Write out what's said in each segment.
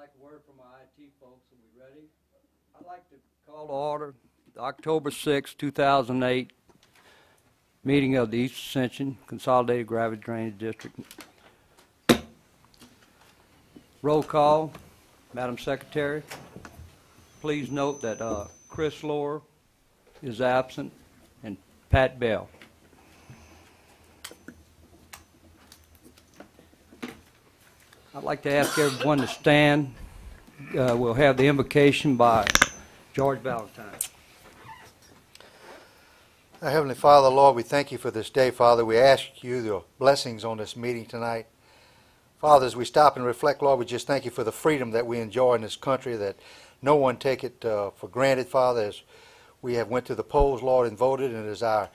like a word from our IT folks. Are we ready? I'd like to call to order the October 6, 2008 meeting of the East Ascension Consolidated Gravity Drainage District. Roll call. Madam Secretary, please note that uh, Chris Lohr is absent and Pat Bell. I'd like to ask everyone to stand. Uh, We'll have the invocation by George Valentine. Our Heavenly Father, Lord, we thank you for this day, Father. We ask you the blessings on this meeting tonight. Father, as we stop and reflect, Lord, we just thank you for the freedom that we enjoy in this country, that no one take it uh, for granted, Father, as we have went to the polls, Lord, and voted, and is our,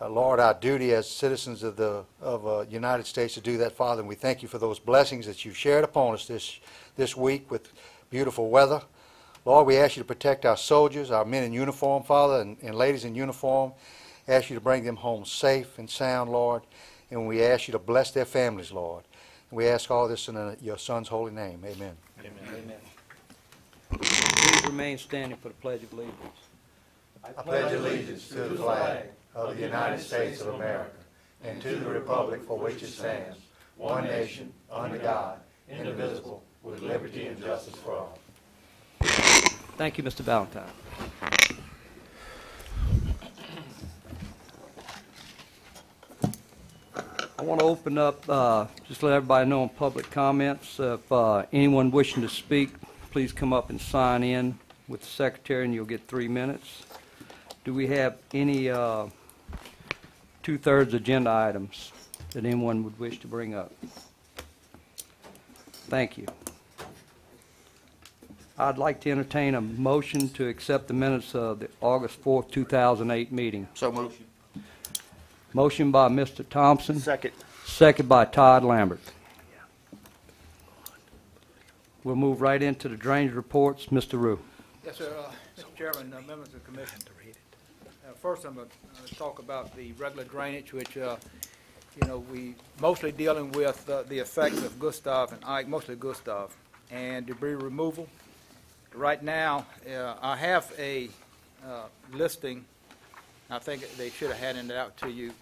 uh, Lord, our duty as citizens of the of uh, United States to do that, Father. And we thank you for those blessings that you've shared upon us this this week with beautiful weather. Lord, we ask you to protect our soldiers, our men in uniform, Father, and, and ladies in uniform. Ask you to bring them home safe and sound, Lord. And we ask you to bless their families, Lord. And we ask all this in uh, your Son's holy name. Amen. Amen. Please remain standing for the Pledge of Allegiance. I pledge allegiance to the flag of the United States of America and to the republic for which it stands, one nation, under God, indivisible, with liberty and justice for all. Thank you, Mr. Valentine. I want to open up, uh, just let everybody know in public comments, if uh, anyone wishing to speak, please come up and sign in with the secretary, and you'll get three minutes. Do we have any uh, two-thirds agenda items that anyone would wish to bring up? Thank you. I'd like to entertain a motion to accept the minutes of the August 4th, 2008 meeting. So moved. Motion by Mr. Thompson, Second. second by Todd Lambert. We'll move right into the drainage reports. Mr. Rue. Yes, sir. Uh, Mr. Chairman, uh, members of the commission. Uh, First, I'm going to talk about the regular drainage, which, uh, you know, we mostly dealing with uh, the effects of Gustav and Ike, mostly Gustav, and debris removal. Right now, uh, I have a uh, listing, I think they should have handed it out to you,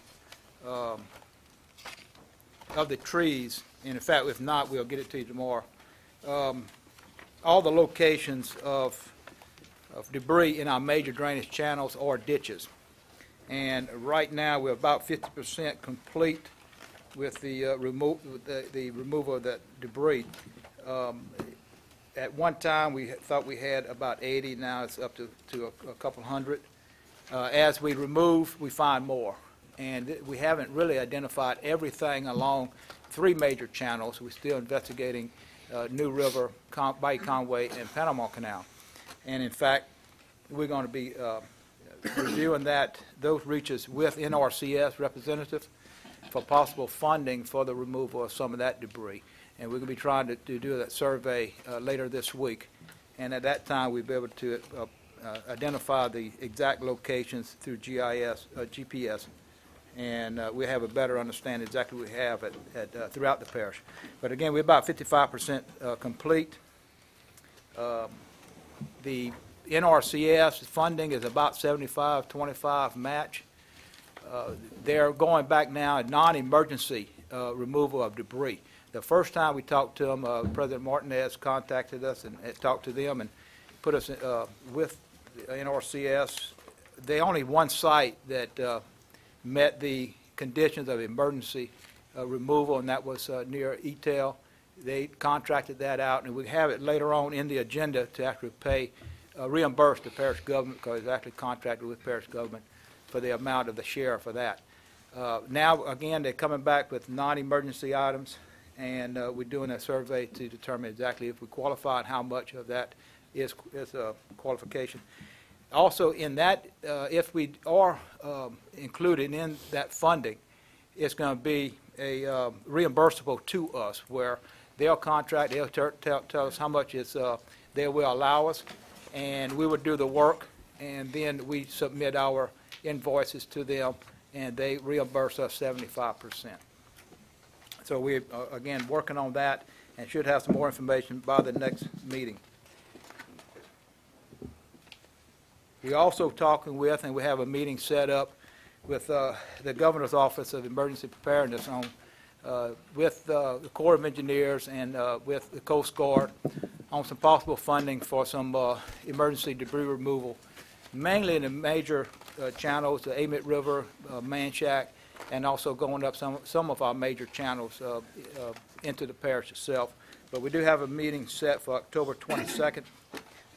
um, of the trees, and in fact, if not, we'll get it to you tomorrow. Um, All the locations of of debris in our major drainage channels or ditches. And right now, we're about fifty percent complete with the uh, remo, the, the removal of that debris. Um, At one time, we thought we had about eighty, now it's up to, to a, a couple hundred. Uh, as we remove, we find more. And we haven't really identified everything along three major channels. We're still investigating, uh, New River, Con- Bayou Conway, and Panama Canal. And in fact, we're going to be uh, reviewing that, those reaches with NRCS representative for possible funding for the removal of some of that debris. And we're going to be trying to to do that survey uh, later this week. And at that time, we'll be able to uh, uh, identify the exact locations through GIS, uh, GPS, and uh, we have a better understanding exactly what we have at, at, uh, throughout the parish. But again, we're about 55% uh, complete. Um, The NRCS funding is about 75-25 match. Uh, They're going back now at non-emergency uh, removal of debris. The first time we talked to them, uh, President Martinez contacted us and and talked to them and put us uh, with the NRCS. They only one site that uh, met the conditions of emergency uh, removal, and that was uh, near Etel. They contracted that out, and we have it later on in the agenda to actually pay, uh, reimburse the parish government, because it's actually contracted with parish government for the amount of the share for that. Uh, Now, again, they're coming back with non-emergency items, and uh, we're doing a survey to determine exactly if we qualify and how much of that is, is a qualification. Also, in that, uh, if we are um, included in that funding, it's going to be a um, reimbursable to us, where they'll contract, they'll tell tell us how much it's, uh, they will allow us, and we would do the work, and then we submit our invoices to them, and they reimburse us 75%. So we're, uh, again, working on that, and should have some more information by the next meeting. We're also talking with, and we have a meeting set up with uh, the Governor's Office of Emergency Preparedness on, with uh, the Corps of Engineers and uh, with the Coast Guard on some possible funding for some uh, emergency debris removal, mainly in the major uh, channels, the Amite River, uh, Manchac, and also going up some, some of our major channels uh, uh, into the parish itself. But we do have a meeting set for October 22nd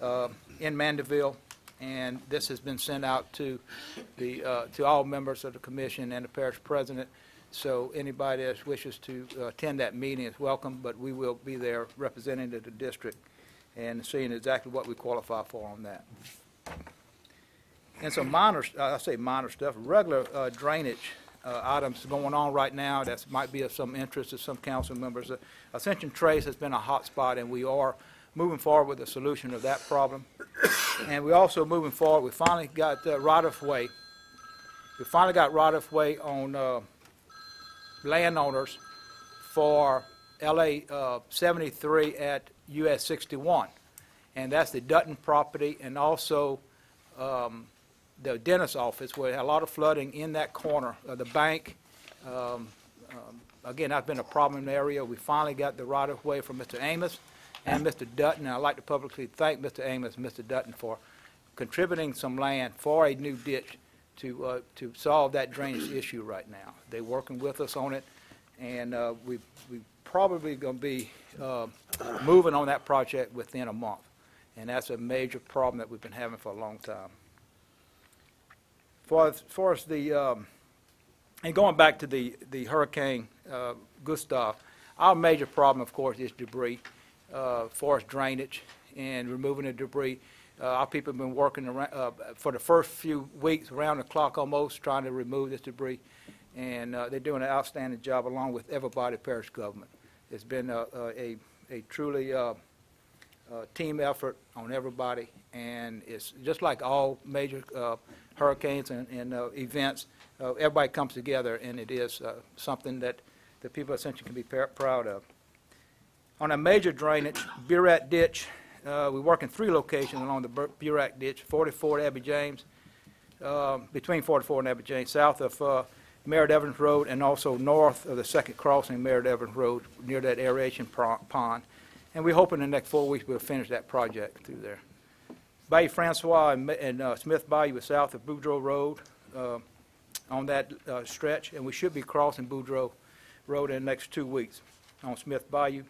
uh, in Mandeville, and this has been sent out to the, uh, to all members of the commission and the parish president. So anybody that wishes to attend that meeting is welcome, but we will be there representing the district and seeing exactly what we qualify for on that. And some minor, I say minor stuff, regular uh, drainage uh, items going on right now that might be of some interest to some council members. Uh, Ascension Trace has been a hot spot, and we are moving forward with the solution of that problem. And we're also moving forward, we finally got uh, right-of-way. We finally got right-of-way on uh, landowners for LA uh, 73 at US 61. And that's the Dutton property and also um, the dentist's office where a lot of flooding in that corner of the bank. Um, um, Again, that's been a problem area. We finally got the right-of-way from Mr. Amos and Mr. Dutton. And I'd like to publicly thank Mr. Amos and Mr. Dutton for contributing some land for a new ditch to, uh, to solve that drainage issue right now. They're working with us on it, and uh, we, we probably going to be uh, moving on that project within a month. And that's a major problem that we've been having for a long time. For, as far as the, um, and going back to the, the Hurricane uh, Gustav, our major problem, of course, is debris, uh, forest drainage, and removing the debris. Uh, Our people have been working around, uh, for the first few weeks, around the clock almost, trying to remove this debris, and uh, they're doing an outstanding job along with everybody parish government. It's been a, a, a truly uh, uh, team effort on everybody, and it's just like all major uh, hurricanes and, and events, everybody comes together, and it is something that the people of Ascension can be proud of. On a major drainage, Buret Ditch, uh, we work in three locations along the Bur- Buret Ditch, 44 at Abbey James, um, between 44 and Abbey James, south of uh, Merritt Evans Road, and also north of the second crossing, Merritt Evans Road, near that aeration pond. And we hope in the next four weeks we'll finish that project through there. Bayou Francois and and uh, Smith Bayou is south of Boudreaux Road uh, on that uh, stretch, and we should be crossing Boudreaux Road in the next two weeks on Smith Bayou.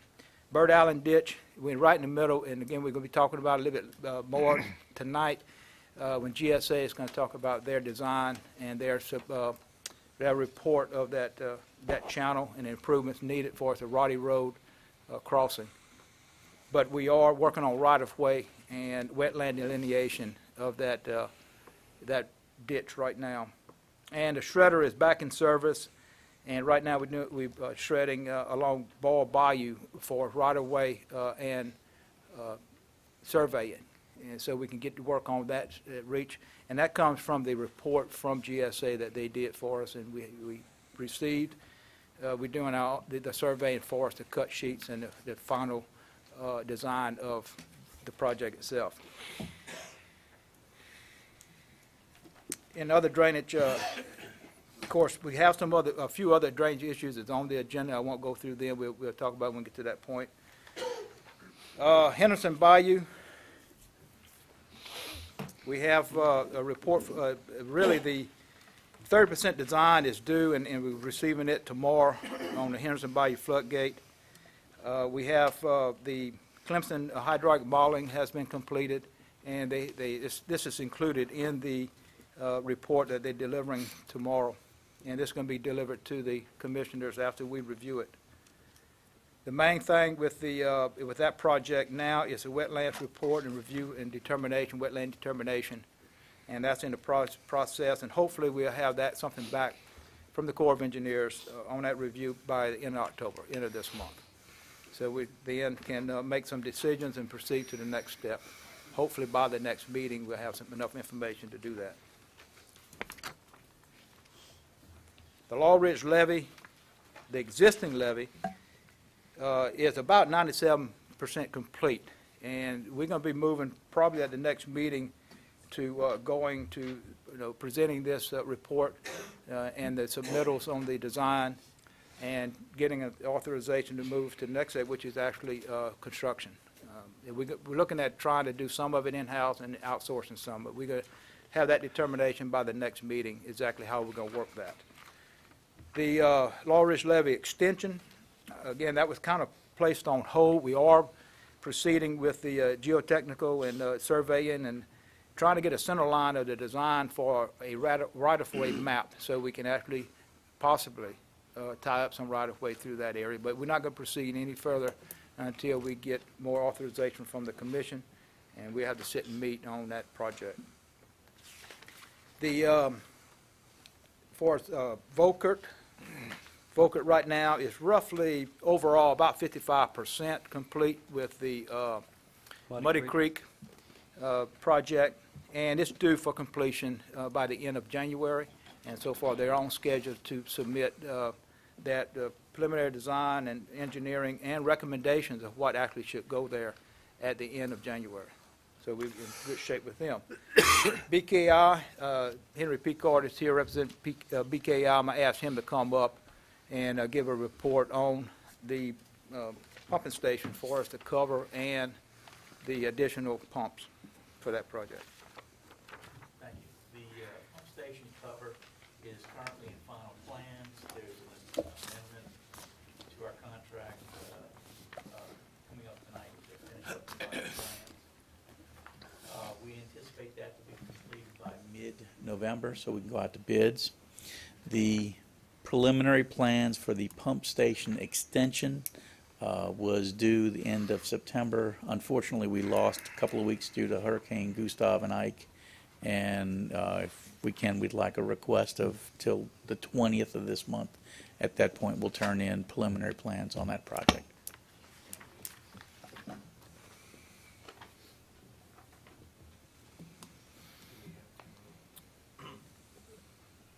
Bird Island Ditch, we're right in the middle, and again, we're going to be talking about a little bit uh, more tonight uh, when GSA is going to talk about their design and their, uh, their report of that, uh, that channel and improvements needed for the Roddy Road uh, crossing. But we are working on right-of-way and wetland delineation of that, uh, that ditch right now. And the shredder is back in service, and right now we're we're uh, shredding uh, along Ball Bayou for right-of-way uh, and surveying. And so we can get to work on that reach. And that comes from the report from GSA that they did for us, and we, we received. Uh, We're doing our, the- the surveying for us, the cut sheets and the, the final uh, design of the project itself. In other drainage, uh, of course, we have some other, a few other drainage issues that's on the agenda. I won't go through them. We'll, we'll talk about when we get to that point. Uh, Henderson Bayou, we have uh, a report, uh, really, the thirty percent design is due, and, and we're receiving it tomorrow on the Henderson Bayou floodgate. Uh, We have, uh, the Clemson hydraulic modeling has been completed, and they, they, this- this is included in the uh, report that they're delivering tomorrow. And this is going to be delivered to the commissioners after we review it. The main thing with the, uh, with that project now is a wetlands report and review and determination, wetland determination. And that's in the proc- process, and hopefully we'll have that, something back from the Corps of Engineers uh, on that review by the end of October, end of this month. So we then can uh, make some decisions and proceed to the next step. Hopefully by the next meeting, we'll have some, enough information to do that. The Laurel Ridge levee, the existing levee, uh, is about ninety-seven percent complete. And we're gonna be moving probably at the next meeting to, uh, going to, you know, presenting this, uh, report, uh, and the submittals on the design, and getting an authorization to move to the next step, which is actually, uh, construction. Um, we, we're looking at trying to do some of it in-house and outsourcing some, but we're gonna have that determination by the next meeting, exactly how we're gonna work that. The uh, Laurel Ridge levee extension, again, that was kind of placed on hold. We are proceeding with the uh, geotechnical and uh, surveying and trying to get a center line of the design for a right- right-of-way map, so we can actually possibly uh, tie up some right-of-way through that area. But we're not going to proceed any further until we get more authorization from the commission, and we have to sit and meet on that project. The, um, for uh, Volkert, Volkert right now is roughly overall about fifty-five percent complete with the uh, Muddy Creek uh, project, and it's due for completion uh, by the end of January. And so far, they're on schedule to submit uh, that uh, preliminary design and engineering and recommendations of what actually should go there at the end of January. So we're in good shape with them. BKI, uh, Henry Picard is here representing P- uh, BKI. I'm going to ask him to come up and uh, give a report on the uh, pumping station for us to cover and the additional pumps for that project. Thank you. The uh, pump station cover is currently in final plans. There's an amendment to our contract uh, uh, coming up tonight to finish up the final plans. Uh, We anticipate that to be completed by mid-November, so we can go out to bids. The preliminary plans for the pump station extension uh, was due the end of September. Unfortunately, we lost a couple of weeks due to Hurricane Gustav and Ike. And uh, if we can, we'd like a request of till the 20th of this month. At that point, we'll turn in preliminary plans on that project.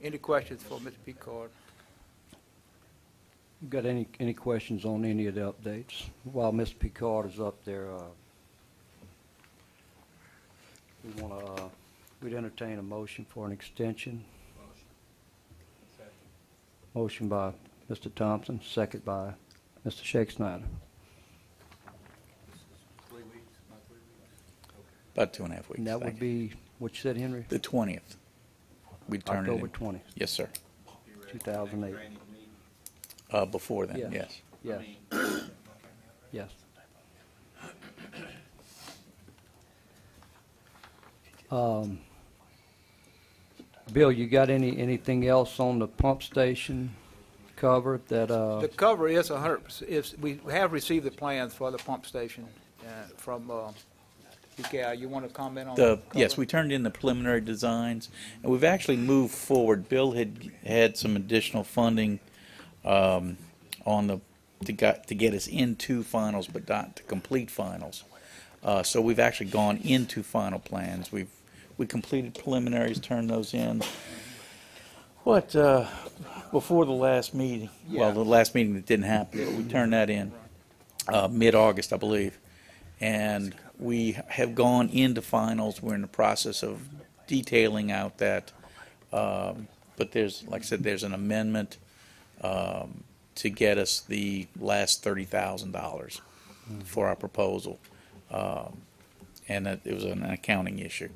Any questions for Mr. Picard? Got any, any questions on any of the updates? While Mr. Picard is up there, uh, we want to, we'd entertain a motion for an extension. Motion by Mr. Thompson, second by Mr. Schexnayder. About two and a half weeks. And that Thank would you. be, what you said, Henry? The 20th. We'd turn it in. October 20th, Yes, sir. 2008. Uh, Before then, Yes. yes. Yes. Yes. Um, Bill, you got any, anything else on the pump station cover that, uh, The cover is a hundred percent, is, we have received the plans for the pump station uh, from uh, BKI. You want to comment on? The, yes, cover? we turned in the preliminary designs, and we've actually moved forward. Bill had had some additional funding um, on the, to got, to get us into finals, but not to complete finals. Uh, So we've actually gone into final plans. We've, we completed preliminaries, turned those in. What, uh, before the last meeting? Well, the last meeting that didn't happen, but we turned that in uh, mid-August, I believe. And we have gone into finals. We're in the process of detailing out that. um, But there's, like I said, there's an amendment um, to get us the last thirty thousand dollars for our proposal. Um, And that, it was an accounting issue.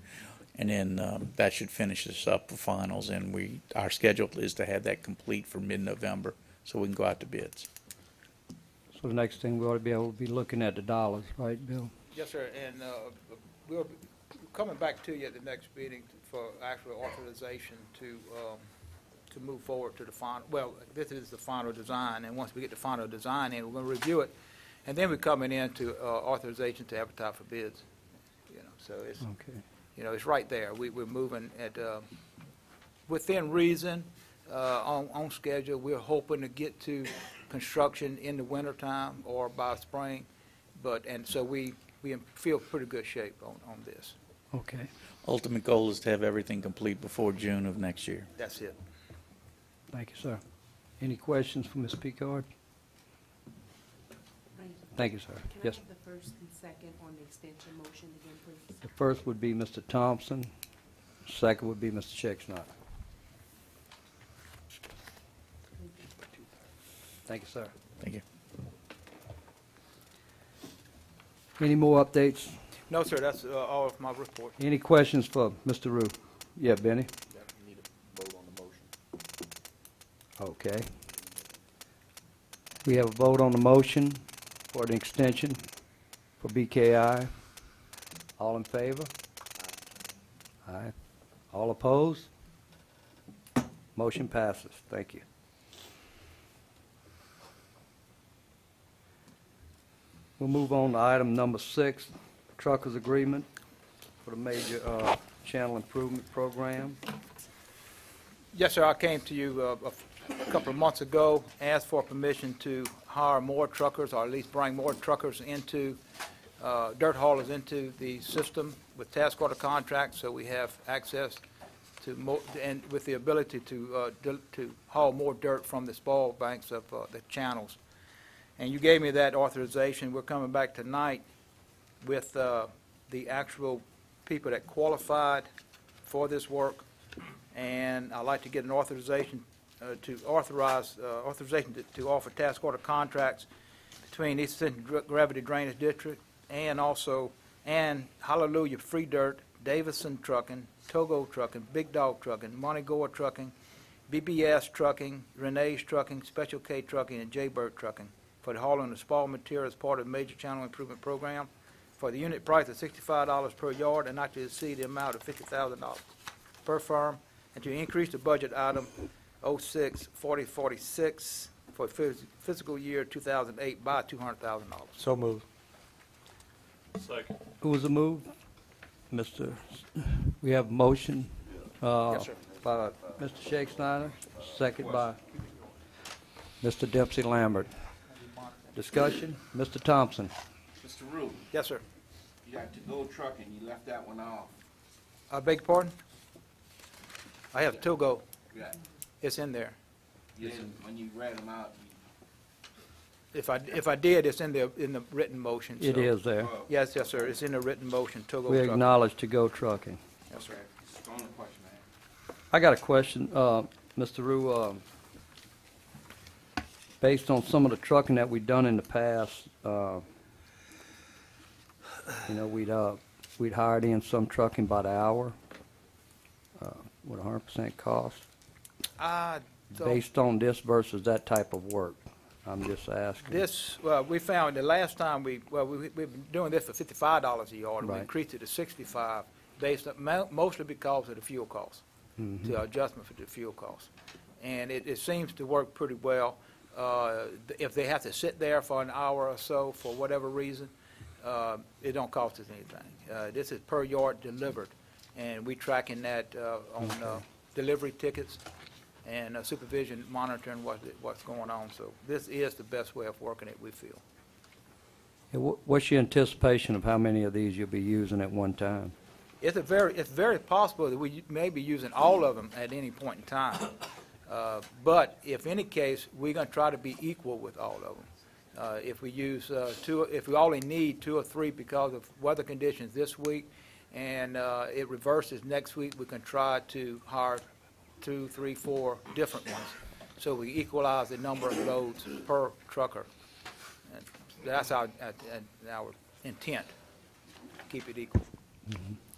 And then um, that should finish us up for finals. And we, our schedule is to have that complete for mid-November, so we can go out to bids. so the next thing we ought to be able to be looking at the dollars, right, Bill? Yes, sir, and uh, we'll be coming back to you at the next meeting for actual authorization to, um, to move forward to the final, well, this is the final design, and once we get the final design in, we're going to review it, and then we're coming into uh, authorization to advertise for bids, you know, so it's, Okay. you know, it's right there. We, we're moving at, uh, within reason, uh, on, on schedule. We're hoping to get to construction in the wintertime or by spring, but, and so we, we feel pretty good shape on, on this. Okay. Ultimate goal is to have everything complete before June of next year. That's it. Thank you, sir. Any questions for Ms. Picard? Thank you, sir. Can I Yes, have the first and second on the extension motion again, please? the first would be Mr. Thompson, second would be Mr. Schexnayder. Thank you, sir. Thank you. Any more updates? No, sir, that's uh, all of my report. Any questions for Mr. Rue? Yeah, Benny? You need a vote on the motion. Okay. We have a vote on the motion for an extension for BKI. All in favor? Aye. All opposed? Motion passes. Thank you. We'll move on to item number six, truckers' agreement for the major uh, channel improvement program. Yes, sir, I came to you uh, a couple of months ago, asked for permission to hire more truckers, or at least bring more truckers into, uh, dirt haulers into the system with task order contracts, so we have access to and with the ability to, uh, to haul more dirt from the spoil banks of uh, the channels. And you gave me that authorization. We're coming back tonight with uh, the actual people that qualified for this work and I'd like to get an authorization uh, to authorize, uh, authorization to- to offer task order contracts between East Central Gravity Drainage District and also, and Hallelujah Free Dirt, Davison Trucking, Togo Trucking, Big Dog Trucking, Montego Trucking, BBS Trucking, Renee's Trucking, Special K Trucking, and Jaybird Trucking for the hauling of small material as part of the Major Channel Improvement Program for the unit price of sixty-five dollars per yard and not to exceed the amount of fifty thousand dollars per firm, and to increase the budget item 064046 for phys- fiscal year 2008 by $200,000. So moved. Second. Who was the move? Mr., we have a motion. uh, Yes, sir. By Mr. Schexnayder, second by Mr. Dempsey Lambert. Discussion, Mr. Thompson. Mr. Rue, Yes, sir. you got to go trucking, you left that one off. I beg your pardon? I have to go. You got, It's in there. you didn't, when you read them out, you, If I, if I did, it's in the, in the written motion. It so- is there. oh, Yes, yes, sir. It's in the written motion, Togo We Trucking. acknowledge to go trucking. Yes, sir. okay, it's the only question I have. I got a question, uh, Mr. Rue. um, Based on some of the trucking that we've done in the past, uh, you know, we'd, uh, we'd hired in some trucking by the hour, uh, with a hundred percent cost. I don't Based on this versus that type of work, I'm just asking. This, well, we found the last time we, well, we, we've been doing this for fifty-five dollars a yard, and we Right. increased it to sixty-five, based, on- mo- mostly because of the fuel costs, Mhm. the adjustment for the fuel costs. And it, it seems to work pretty well. Uh, th- if they have to sit there for an hour or so, for whatever reason, uh, it don't cost us anything. Uh, this is per yard delivered, and we tracking that, uh, on, uh, delivery tickets and uh, supervision monitoring what, what's going on. So this is the best way of working it, we feel. Wha- What's your anticipation of how many of these you'll be using at one time? It's a very, it's very possible that we may be using all of them at any point in time. Uh, But if any case, we're gonna try to be equal with all of them. Uh, If we use uh, two, if we only need two or three because of weather conditions this week, and uh, it reverses next week, we can try to hire two, three, four different ones, so we equalize the number of loads per trucker. And That's our, uh, uh, our intent, keep it equal.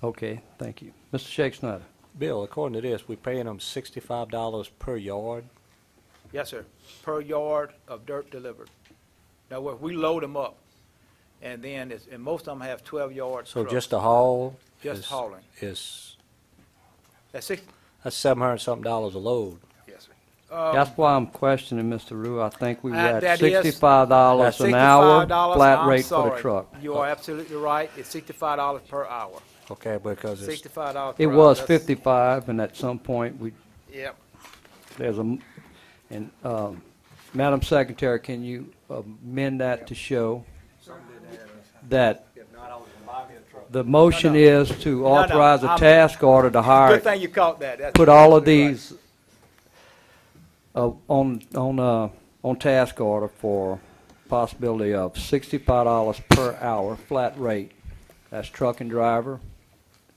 Okay, thank you. Mr. Schexnayder? Bill, according to this, we're paying them sixty-five dollars per yard. Yes, sir, per yard of dirt delivered. Now, we- we load them up, and then, it's- and most of them have twelve yards. So trucks. just a haul? Just is- hauling. Is, That's six, that's seven hundred something dollars a load. yes, sir. Um, That's why I'm questioning Mr. Rue. I think we were Uh, at that is- sixty-five dollars an hour, $65, flat I'm rate for the sorry. truck. You are absolutely right, it's sixty-five dollars per hour, Okay, because it's, sixty-five dollars per It hour. was That's- fifty-five, and at some point, we, Yep, there's a, m- and, um, Madam Secretary, can you amend that to show that the motion No, no. is to no, authorize a I'm- task order to hire, good thing you caught that. That's put all of absolutely right. these uh, on, on, uh, on task order for possibility of sixty-five dollars per hour, flat rate. That's truck and driver.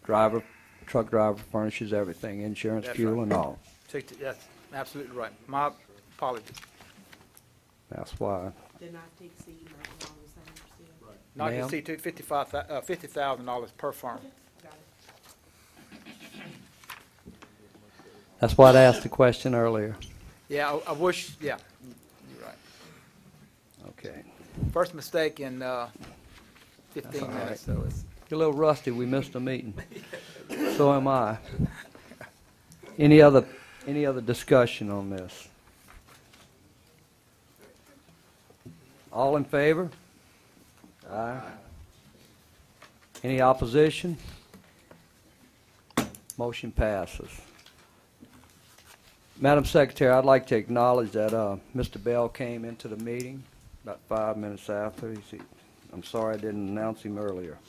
Driver, truck driver furnishes everything, insurance, That's fuel, right. and all. Sixty, that's absolutely right. My apologies. That's why. Did not to exceed ninety dollars, I understand. Not to Ma'am? exceed two, fifty-five, uh, fifty thousand dollars per firm. That's why I asked the question earlier. Yeah, I, I wish, yeah, you're right. Okay. First mistake in, uh, fifteen That's all right. minutes, so it's, You're a little rusty, we missed a meeting. So am I. Any other, any other discussion on this? All in favor? Aye. Any opposition? Motion passes. Madam Secretary, I'd like to acknowledge that uh, Mr. Bell came into the meeting about five minutes after. He's- I'm sorry I didn't announce him earlier.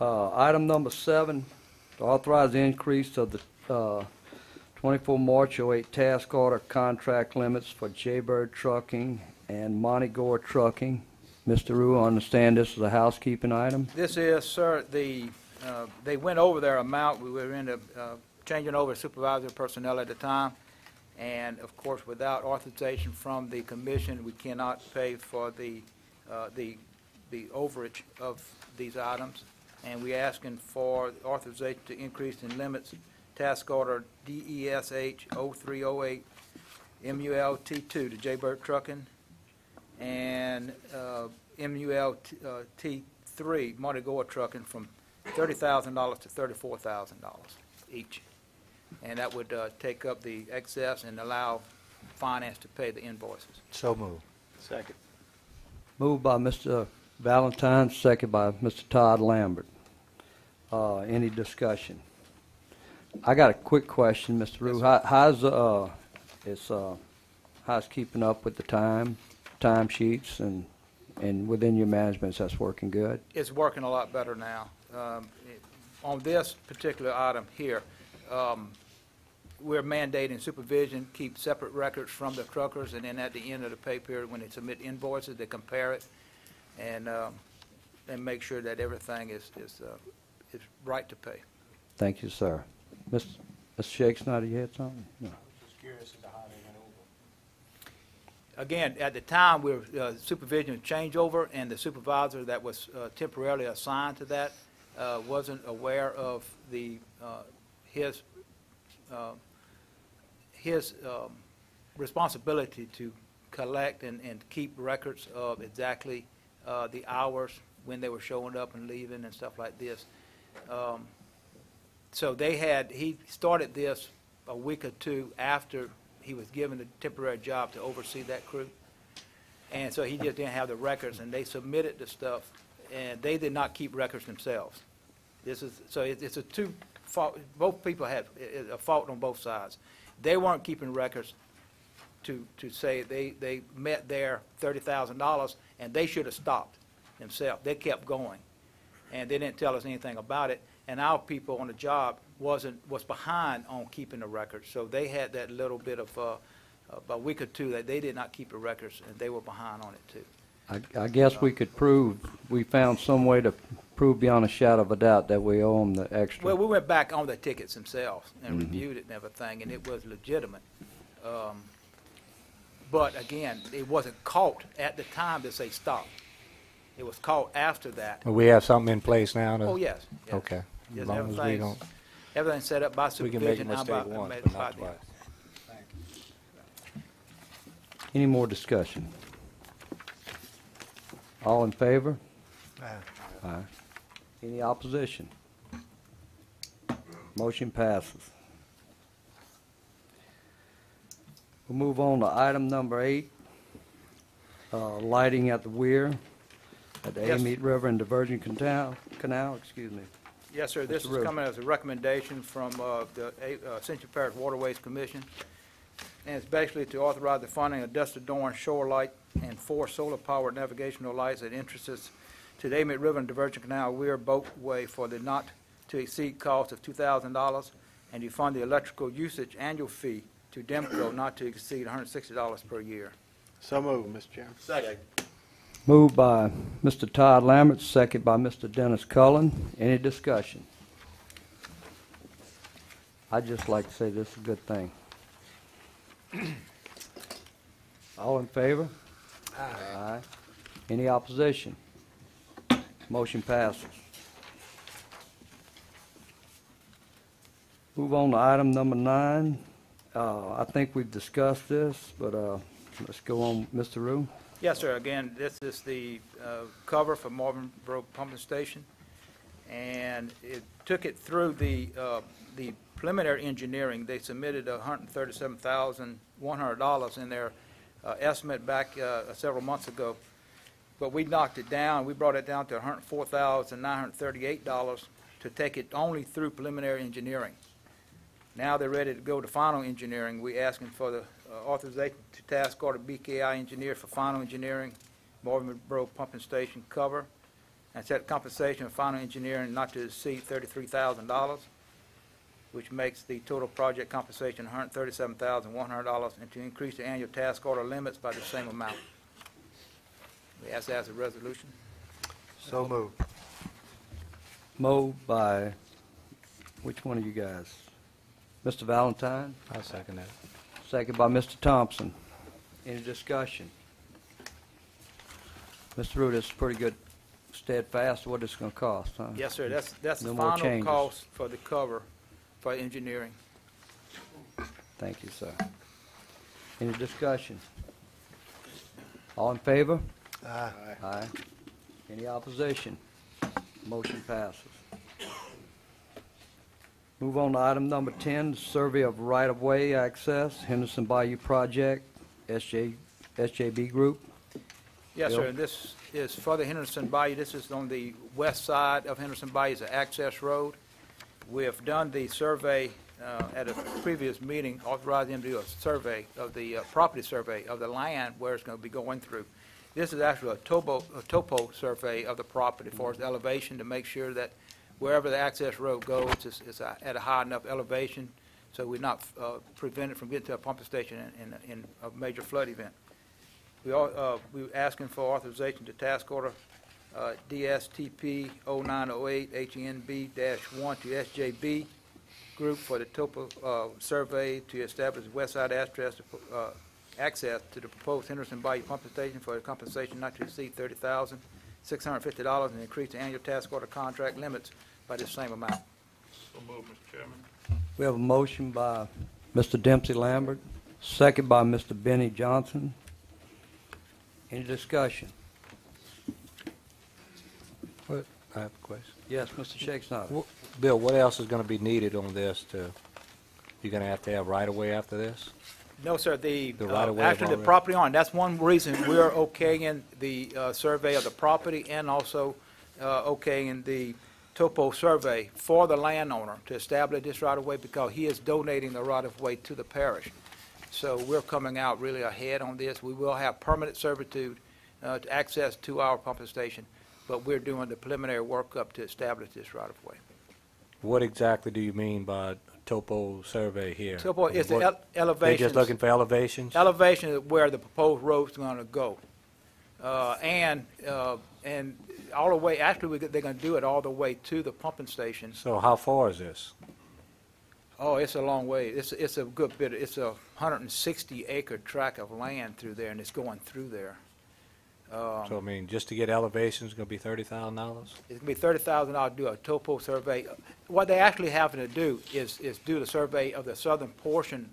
Uh, Item number seven, to authorize the increase of the uh, 24 March 08 task order contract limits for Jaybird Trucking and Monty Gore Trucking. Mr. Rue, I understand this is a housekeeping item? This is, sir, the, uh, they went over their amount, we were in the, uh, changing over supervisor personnel at the time, and of course, without authorization from the commission, we cannot pay for the, uh, the, the overage of these items, and we are asking for authorization to increase in limits, task order DESH 0308 MULT2 to Jaybird Trucking, and uh, MULT3, Marty Gore Trucking, from $30,000 to $34,000 each. And that would uh, take up the excess and allow finance to pay the invoices. So moved. Second. Moved by Mr. Valentine, second by Mr. Todd Lambert. Uh, Any discussion? I got a quick question, Mr. Rue. How- How's, uh, is, uh, how's keeping up with the time, time sheets and, and within your management, that's working good? It's working a lot better now. Um, it- On this particular item here, um, we're mandating supervision, keep separate records from the truckers, and then at the end of the pay period, when they submit invoices, they compare it and, um, and make sure that everything is, is, uh, is right to pay. Thank you, sir. Ms. Ms. Shakes, now, do you have something? No. Just curious as to how they went over. Again, at the time, we were uh, supervision changeover, and the supervisor that was uh, temporarily assigned to that uh, wasn't aware of the, uh, his, uh, his um, responsibility to collect and, and keep records of exactly uh, the hours when they were showing up and leaving and stuff like this. Um, So they had, he started this a week or two after he was given a temporary job to oversee that crew. And so he just didn't have the records, and they submitted the stuff, and they did not keep records themselves. This is, so it- it's a two fault, both people have a fault on both sides. They weren't keeping records to, to say they, they met their thirty thousand dollars, and they should have stopped themselves. They kept going, and they didn't tell us anything about it. And our people on the job wasn't, was behind on keeping the records. So they had that little bit of, uh, about a week or two that they did not keep the records, and they were behind on it too. I, I guess we could prove, we found some way to prove beyond a shadow of a doubt that we owe them the extra. Well, we went back on the tickets themselves and reviewed it and everything, and it was legitimate. Um, But again, it wasn't caught at the time to say stop. It was caught after that. Well, we have something in place now to? Oh, yes. yes. Okay. Yes, As long as we everything's- don't, Everything's set up by we can make a supervision. now mistake by- once, made but by not them. twice. Any more discussion? All in favor? Aye. Aye. Any opposition? Motion passes. We'll move on to item number eight, uh, lighting at the weir at the Yes. Amite River and Diversion Canal, Canal, excuse me. Yes, sir. This Mr. is Rhodes. coming as a recommendation from uh, the uh, Central Parish Waterways Commission. And it's basically to authorize the funding of Dusty Dorn Shore Light and four solar-powered navigational lights at entrances to the Amite River and Diversion Canal Weir Boatway for the not-to-exceed cost of $2,000, and to fund the electrical usage annual fee to Demco not to exceed $160 per year. So moved, Mr. Chairman. Second. Moved by Mr. Todd Lambert, second by Mr. Dennis Cullen. Any discussion? I'd just like to say this is a good thing. All in favor? Aye. Any opposition? Motion passes. Move on to item number nine. Uh, I think we've discussed this, but, uh, let's go on, Mr. Rue. Yes, sir. Again, this is the uh, cover for Marvin Marvinboro Pumping Station, and it took it through the, uh, the preliminary engineering. They submitted $137,100 in their uh, estimate back uh, several months ago, but we knocked it down. We brought it down to $104,938 to take it only through preliminary engineering. Now they're ready to go to final engineering. We're asking for the uh, authorization to task order BKI engineer for final engineering, Marvin Braud Pumping Station cover, and set compensation of final engineering not to exceed thirty-three thousand dollars, which makes the total project compensation one hundred thirty-seven thousand, one hundred dollars, and to increase the annual task order limits by the same amount. We ask that as a resolution. So moved. Moved by, which one of you guys? Mr. Valentine, I second that. Second by Mr. Thompson. Any discussion? Mr. Root, this is pretty good steadfast, what it's gonna cost, huh? Yes, sir, that's, that's the No more final changes. cost for the cover for engineering. Thank you, sir. Any discussion? All in favor? Aye. Aye. Any opposition? Motion passes. Move on to item number 10, survey of right-of-way access, Henderson Bayou Project, SJ, SJB Group. Yes, Bill? sir, and this is for the Henderson Bayou, this is on the west side of Henderson Bayou, it's an access road. We have done the survey uh, at a previous meeting, authorized them to do a survey of the, uh, property survey of the land where it's going to be going through. This is actually a topo, a topo survey of the property for its elevation to make sure that wherever the access road goes, it's, it's at a high enough elevation, so we're not uh, prevented from getting to a pumping station in, in, in a major flood event. We are, uh, we were asking for authorization to task order, uh, DSTP 0908 HNB-1 to SJB Group for the topo, uh, survey to establish west side address, uh, access to the proposed Henderson Bayou pumping station for a compensation not to exceed thirty thousand, six hundred and fifty dollars and increase the annual task order contract limits by the same amount. So moved, Mr. Chairman. We have a motion by Mr. Dempsey Lambert, second by Mr. Benny Johnson. Any discussion? What, I have a question. Yes, Mr. Shakespeare. Wh- Bill, what else is gonna be needed on this to, you're gonna have to have right-of-way after this? No, sir, the, The uh, right-of-way of actually, the property owner, that's one reason we're okaying the uh, survey of the property and also uh, okaying the topo survey for the landowner to establish this right-of-way because he is donating the right-of-way to the parish. So we're coming out really ahead on this. We will have permanent servitude uh, to access to our pumping station, but we're doing the preliminary workup to establish this right-of-way. What exactly do you mean by topo survey here? Topo is the ele- They're just looking for elevations? elevation is where the proposed road's gonna go. Uh, and, uh, and all the way, actually, we, they're gonna do it all the way to the pumping station. So how far is this? Oh, it's a long way. It's, it's a good bit, it's a hundred and sixty acre tract of land through there, and it's going through there. Um, So, I mean, just to get elevations, gonna be thirty thousand dollars? It's gonna be thirty thousand dollars to do a topo survey. What they actually having to do is, is do the survey of the southern portion,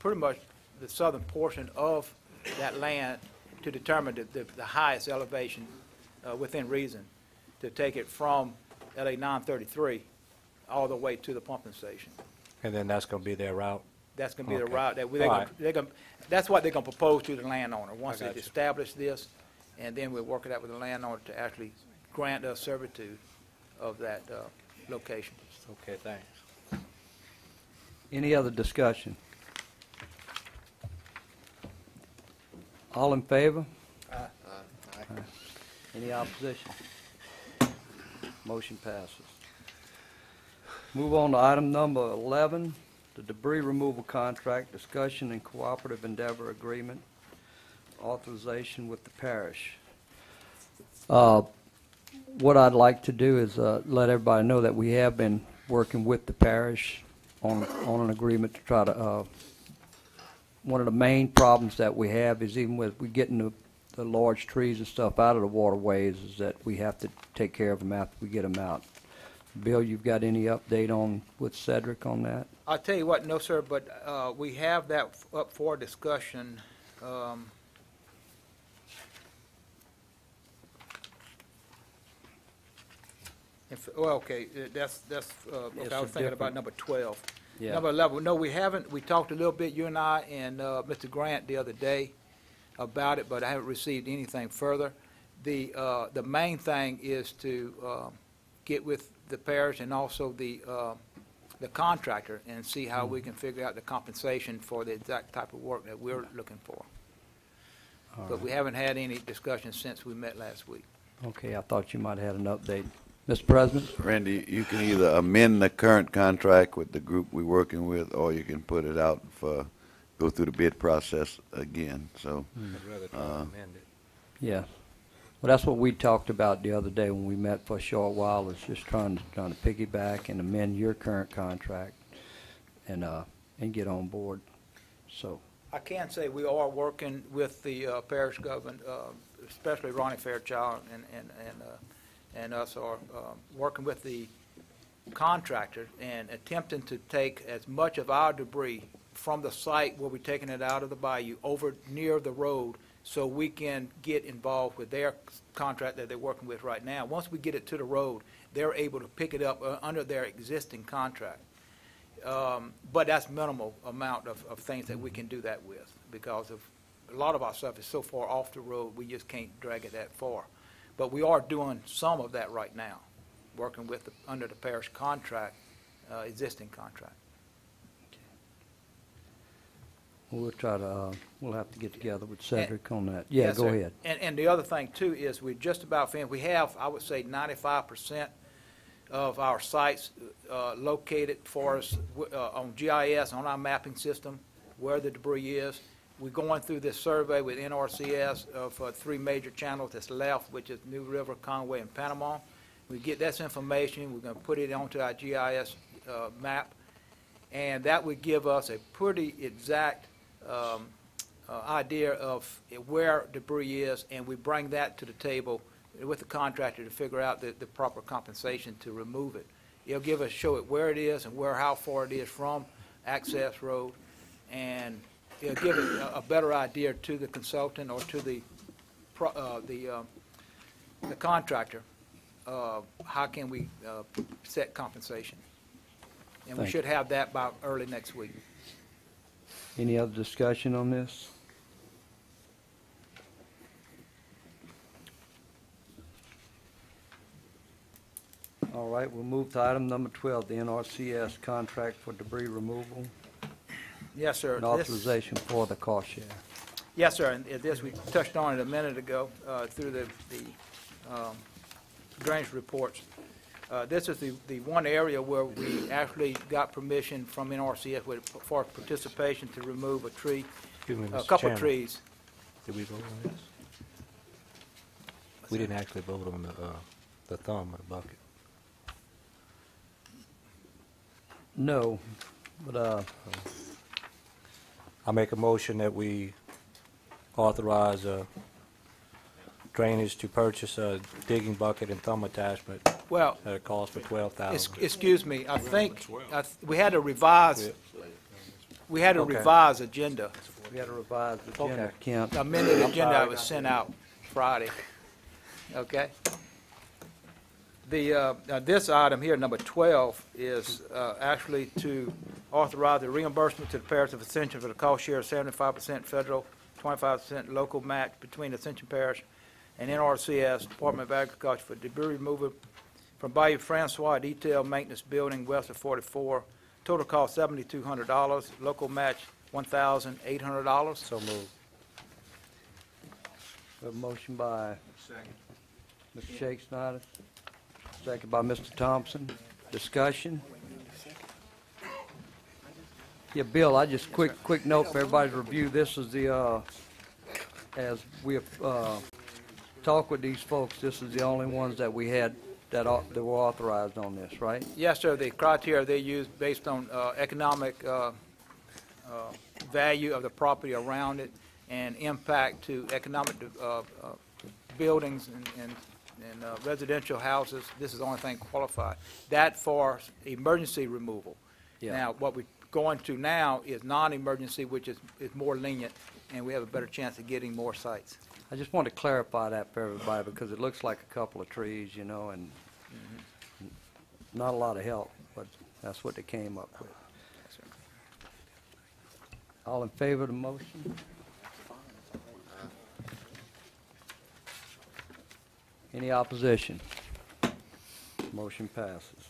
pretty much the southern portion of that land to determine the, the, the highest elevation, uh, within reason, to take it from LA nine thirty-three all the way to the pumping station. And then that's gonna be their route? That's gonna be the Okay. route, that, we- they're All gonna, right. they're gonna, that's what they're gonna propose to the landowner, once they got you. establish this, and then we'll work it out with the landowner to actually grant us servitude of that, uh, location. Okay, thanks. Any other discussion? All in favor? Aye. Any opposition? Motion passes. Move on to item number 11, the debris removal contract, discussion and cooperative endeavor agreement. Authorization with the parish. Uh, What I'd like to do is uh, let everybody know that we have been working with the parish on, on an agreement to try to, uh, one of the main problems that we have is even with, we getting the, the large trees and stuff out of the waterways, is that we have to take care of them after we get them out. Bill, you've got any update on, with Cedric on that? I'll tell you what, no, sir, but uh, we have that f- up for discussion. um, if- Well, okay, uh, that's, that's, uh, okay, I was thinking about number 12. Yeah. Number 11, no, we haven't, we talked a little bit, you and I and uh, Mr. Grant the other day about it, but I haven't received anything further. The, uh, the main thing is to um, get with the parish and also the, uh, the contractor and see how we can figure out the compensation for the exact type of work that we're looking for. But we haven't had any discussions since we met last week. Okay, I thought you might have had an update. Mr. President? Randy, you can either amend the current contract with the group we're working with, or you can put it out for, go through the bid process again, so. I'd rather try to Uh, amend it. Yeah. Well, that's what we talked about the other day when we met for a short while, is just trying to, trying to piggyback and amend your current contract and, uh, and get on board. So, I can say we are working with the uh, parish government, uh, especially Ronnie Fairchild and, and, and, uh, and us are um, working with the contractor and attempting to take as much of our debris from the site where we're taking it out of the bayou over near the road so we can get involved with their contract that they're working with right now. Once we get it to the road, they're able to pick it up uh, under their existing contract. Um, But that's minimal amount of, of things that we can do that with, because of, a lot of our stuff is so far off the road, we just can't drag it that far. But we are doing some of that right now, working with, the- under the parish contract, uh, existing contract. we'll try to, uh, we'll have to get together with Cedric on that. Yeah, Yes, go sir. ahead. And, and the other thing too is we're just about finished. We have, I would say, ninety-five percent of our sites uh, located for us w- uh, on GIS, on our mapping system, where the debris is. We're going through this survey with NRCS of uh, three major channels that's left, which is New River, Conway, and Panama. We get this information, we're going to put it onto our GIS uh, map, and that would give us a pretty exact um, uh, idea of where debris is, and we bring that to the table with the contractor to figure out the, the proper compensation to remove it. It'll give us, show it where it is and where, how far it is from access road, and give a, a better idea to the consultant or to the, pro- uh, the, uh, the contractor, uh, how can we, uh, set compensation? And we Thank should have that by early next week. Any other discussion on this? All right, we'll move to item number 12, the NRCS contract for debris removal Yes, sir. and This- authorization for the cost share. Yes, sir, and this, we touched on it a minute ago uh, through the the um, drainage reports. Uh, This is the, the one area where we actually got permission from NRCS with- for participation to remove a tree, Excuse me, a Mr. couple Chairman, trees. Did we vote on this? We didn't actually vote on the, uh, the thumb of the bucket. No, but, uh, I make a motion that we authorize uh, drainage to purchase a digging bucket and thumb attachment Well, at a cost for twelve es- thousand. excuse me, I think, I th- we had a revise, we had a Okay. revised agenda, we had a revise the agenda, Okay. Kent. amended agenda that was sent out Friday. Okay? The, uh, uh, this item here, number 12, is uh, actually to authorize the reimbursement to the parish of Ascension for the cost share of 75% federal, 25% local match between Ascension Parish and NRCS, Department of Agriculture for debris removal from Bayou Francois Detail Maintenance Building west of 44. Total cost $7,200, local match $1,800. So moved. A motion by Second. Mr. Schexnayder, second by Mr. Thompson. Discussion? Yeah, Bill, I just, quick, quick note for everybody's review, this is the, uh, as we have uh, talked with these folks, this is the only ones that we had that au- that were authorized on this, right? Yes, sir, the criteria they use based on uh, economic uh, uh, value of the property around it and impact to economic uh, uh, buildings and- and and uh, residential houses, this is the only thing qualified. That for emergency removal. Yeah. Now, what we're going to now is non-emergency, which is is more lenient, and we have a better chance of getting more sites. I just want to clarify that for everybody, because it looks like a couple of trees, you know, and mm-hmm. not a lot of help, but that's what they came up with. All in favor of the motion? Any opposition? Motion passes.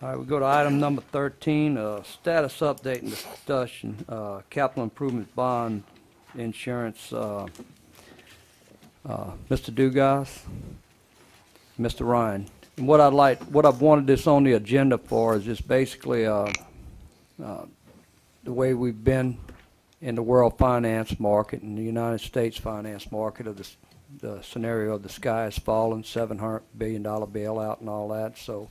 All right, we go to item number 13, uh, status update and discussion, uh, capital improvement bond insurance. uh, uh, Mr. Dugas, Mr. Ryan. And what I'd like, what I've wanted this on the agenda for is just basically uh, uh, the way we've been in the world finance market and the United States finance market of the scenario of the sky is falling, $700 billion bailout and all that. So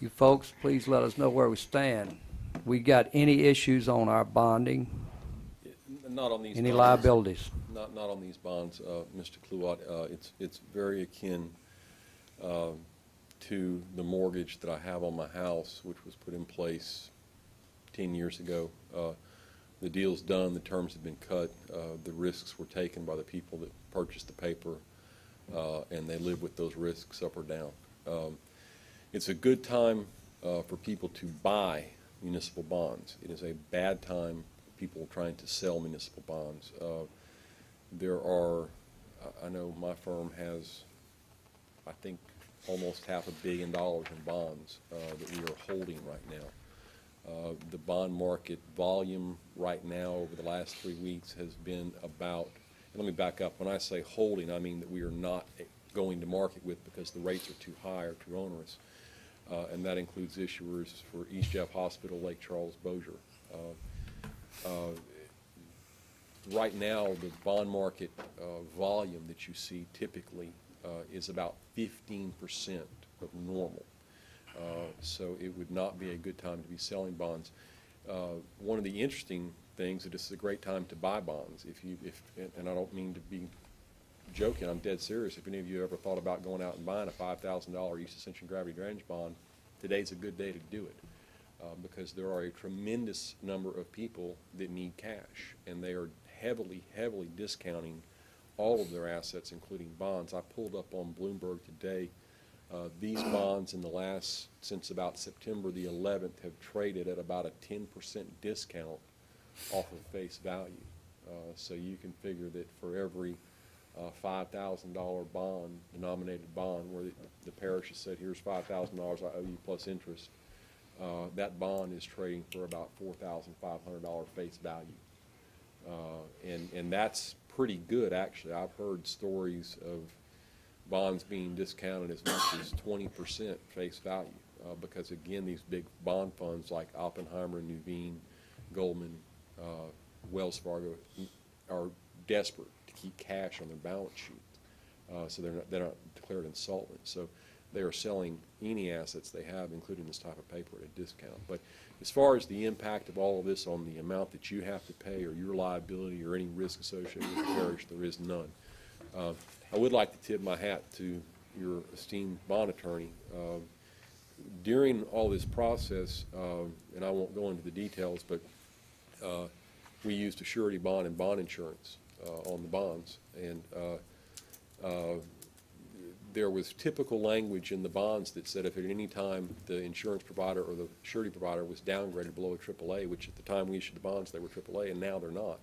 you folks, please let us know where we stand. We got any issues on our bonding, Not on these. any bonds. liabilities? Not, not on these bonds, uh, Mr. Kluwat. Uh, It's, it's very akin uh, to the mortgage that I have on my house, which was put in place 10 years ago. Uh, The deal's done, the terms have been cut, uh, the risks were taken by the people that purchased the paper, uh, and they live with those risks up or down. Um, It's a good time uh, for people to buy municipal bonds. It is a bad time for people trying to sell municipal bonds. Uh, There are, I- know my firm has, I think, almost half a billion dollars in bonds uh, that we are holding right now. Uh, The bond market volume right now over the last three weeks has been about, let me back up, when I say holding, I mean that we are not going to market with because the rates are too high or too onerous. Uh, And that includes issuers for East Jeff Hospital, Lake Charles, Bossier. Uh, uh, Right now, the bond market uh, volume that you see typically uh, is about fifteen percent of normal. Uh, So it would not be a good time to be selling bonds. One of the interesting things, that is a great time to buy bonds. If you, if, and I don't mean to be joking, I'm dead serious. If any of you ever thought about going out and buying a five thousand dollar East Ascension Gravity Drainage bond, today's a good day to do it. Uh, because there are a tremendous number of people that need cash, and they are heavily, heavily discounting all of their assets, including bonds. I pulled up on Bloomberg today, uh, these bonds in the last, since about September the eleventh, have traded at about a ten percent discount off of face value. Uh, So you can figure that for every uh, five thousand dollar bond, denominated bond, where the- the parish has said, here's five thousand dollars I owe you plus interest, uh, that bond is trading for about four thousand five hundred dollar face value. Uh, And, and that's pretty good, actually. I've heard stories of bonds being discounted as much as twenty percent face value. uh, Because again, these big bond funds like Oppenheimer, Nuveen, Goldman, uh, Wells Fargo are desperate keep cash on their balance sheet. Uh, So they're not, they're not declared insolvent. So they are selling any assets they have, including this type of paper, at a discount. But as far as the impact of all of this on the amount that you have to pay or your liability or any risk associated with the parish, there is none. Uh, I would like to tip my hat to your esteemed bond attorney. Uh, During all this process, um, and I won't go into the details, but uh, we used a surety bond and bond insurance uh, on the bonds. And uh, uh, there was typical language in the bonds that said if at any time the insurance provider or the surety provider was downgraded below a AAA, which at the time we issued the bonds, they were AAA, and now they're not.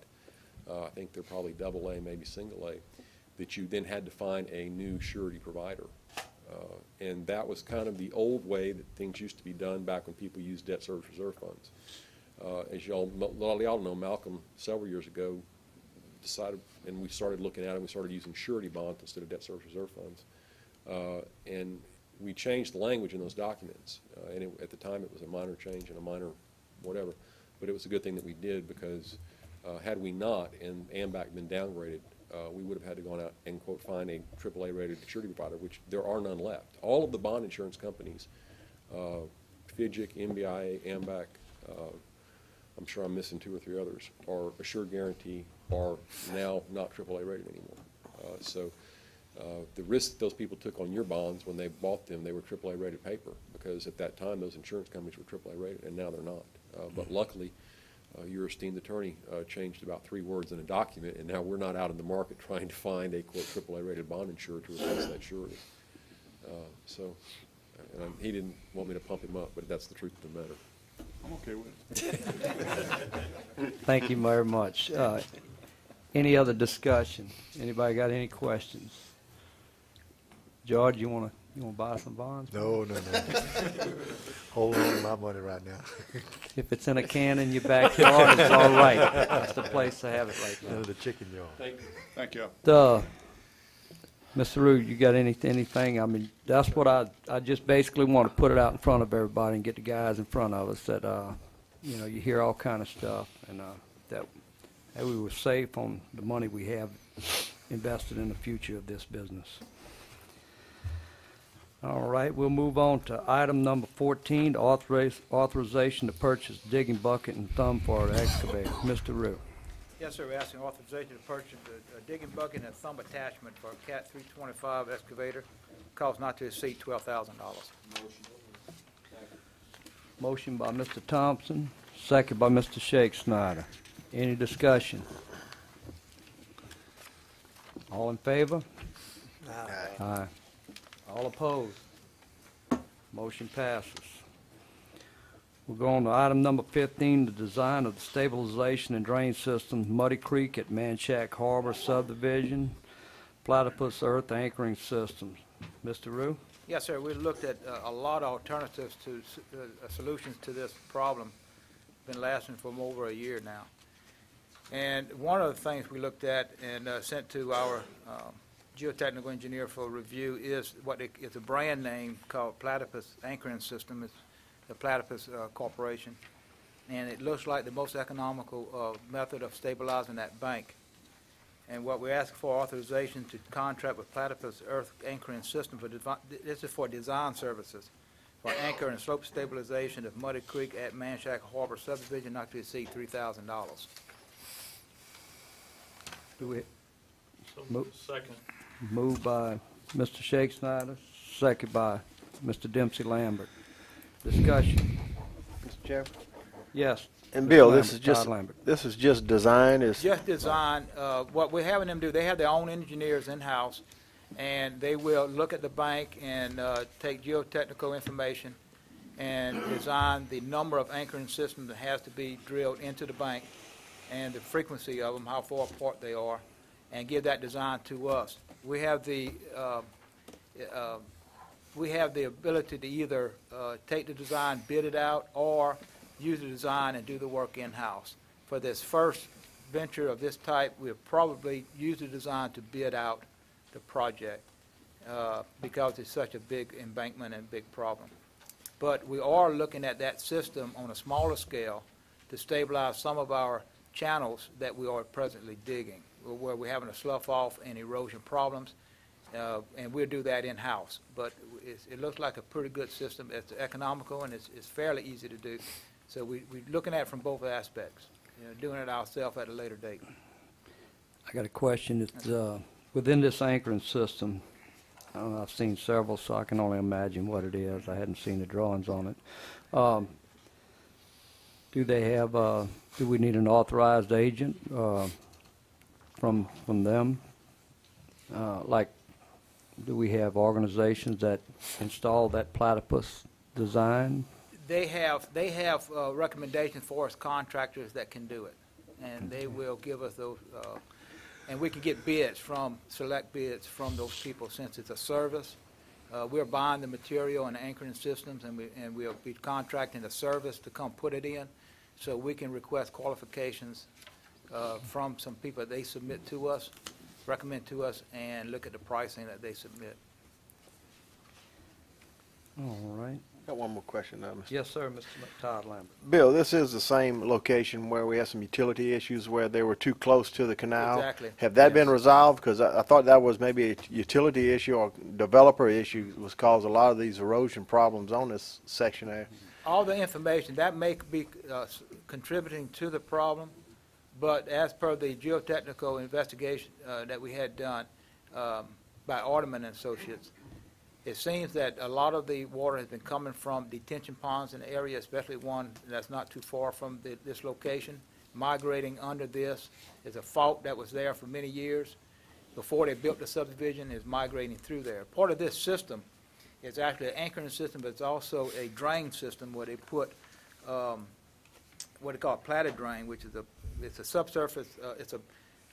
Uh, I think they're probably double A, maybe single A, that you then had to find a new surety provider. Uh, And that was kind of the old way that things used to be done back when people used debt service reserve funds. Uh, As y'all, a lot of y'all know, Malcolm, several years ago, decided, and we started looking at it, we started using surety bonds instead of debt service reserve funds. Uh, And we changed the language in those documents. Uh, And it- at the time, it was a minor change and a minor whatever, but it was a good thing that we did because uh, had we not and AMBAC been downgraded, uh, we would have had to go out and quote, find a AAA-rated surety provider, which there are none left. All of the bond insurance companies, uh, FGIC, MBIA, AMBAC, uh, I'm sure I'm missing two or three others, are Assured Guaranty, are now not AAA rated anymore. Uh, So uh, the risk those people took on your bonds when they bought them, they were AAA rated paper, because at that time, those insurance companies were AAA rated, and now they're not. Uh, But luckily, uh, your esteemed attorney uh, changed about three words in a document, and now we're not out in the market trying to find a quote AAA rated bond insurer to replace that surety. Uh, So, and I'm- he didn't want me to pump him up, but that's the truth of the matter. I'm okay with it. Thank you very much. Uh, Any other discussion? Anybody got any questions? George, you want to, you want to buy some bonds? No, no, no. Hold on to my money right now. If it's in a can in your backyard, it's all right. That's the place to have it right now. No, the chicken yard. Thank you. Thank Uh, Mr. Rude, you got any, anything? I mean, that's what I, I just basically want to put it out in front of everybody and get the guys in front of us that, uh, you know, you hear all kind of stuff and, uh, that, that we were safe on the money we have invested in the future of this business. All right, we'll move on to item number fourteen, to authorize, authorization to purchase digging bucket and thumb for our excavator. Mr. Rue. Yes, sir, we're asking authorization to purchase a a digging bucket and a thumb attachment for a CAT 325 excavator, cost not to exceed $12,000. Motion by Mr. Thompson, second by Mr. Schexnayder. Any discussion? All in favor? Aye. All opposed? Motion passes. We'll go on to item number 15, the design of the stabilization and drain system, Muddy Creek at Manchac Harbor subdivision, platypus earth anchoring systems. Mr. Rue? Yes, sir, we looked at uh, a lot of alternatives to, s- uh, solutions to this problem, been lasting for over a year now. And one of the things we looked at and uh, sent to our um, geotechnical engineer for review is what it- it's a brand name called Platypus Anchoring System. It's the Platypus uh, Corporation. And it looks like the most economical uh, method of stabilizing that bank. And what we're asking for authorization to contract with Platypus Earth Anchoring System for, this is for design services, for anchor and slope stabilization of Muddy Creek at Manchac Harbor subdivision not to exceed three thousand dollars. Do we, Mo- Second. Moved by Mr. Schexnayder, second by Mr. Dempsey Lambert. Discussion. Mr. Chair. Yes. And Bill, this Lambert, is just, Todd Lambert. this is just design, is, Just design, uh, what we're having them do, they have their own engineers in-house, and they will look at the bank and uh, take geotechnical information and design the number of anchoring systems that has to be drilled into the bank and the frequency of them, how far apart they are, and give that design to us. We have the, uh, uh, we have the ability to either uh, take the design, bid it out, or use the design and do the work in-house. For this first venture of this type, we'll probably use the design to bid out the project uh, because it's such a big embankment and big problem. But we are looking at that system on a smaller scale to stabilize some of our channels that we are presently digging, where we're having a slough off and erosion problems, uh, and we'll do that in-house. But it looks like a pretty good system. It's economical and it's, it's fairly easy to do. So we, we're looking at it from both aspects, you know, doing it ourselves at a later date. I got a question. It's, uh, within this anchoring system, I've seen several, so I can only imagine what it is. I hadn't seen the drawings on it. Um, Do they have, uh, do we need an authorized agent uh, from, from them? Uh, Like, do we have organizations that install that platypus design? They have, they have uh, recommendations for us contractors that can do it, and they will give us those, uh, and we can get bids from, select bids from those people since it's a service. Uh, We're buying the material and anchoring systems, and we, and we'll be contracting the service to come put it in, so we can request qualifications uh, from some people that they submit to us, recommend to us, and look at the pricing that they submit. All right. Got one more question, uh, Mr. Yes, sir, Mr. Todd Lambert. Bill, this is the same location where we had some utility issues where they were too close to the canal. Exactly. Have that been Yes. resolved? Because I, I thought that was maybe a utility issue or developer issue was caused a lot of these erosion problems on this section there. All the information, that may be uh, contributing to the problem, but as per the geotechnical investigation uh, that we had done um, by Alderman and Associates, it seems that a lot of the water has been coming from detention ponds in the area, especially one that's not too far from the- this location, migrating under this. There's a fault that was there for many years. Before they built the subdivision, is migrating through there. Part of this system it's actually an anchoring system, but it's also a drain system where they put, um, what they call a platted drain, which is a, it's a subsurface, uh, it's a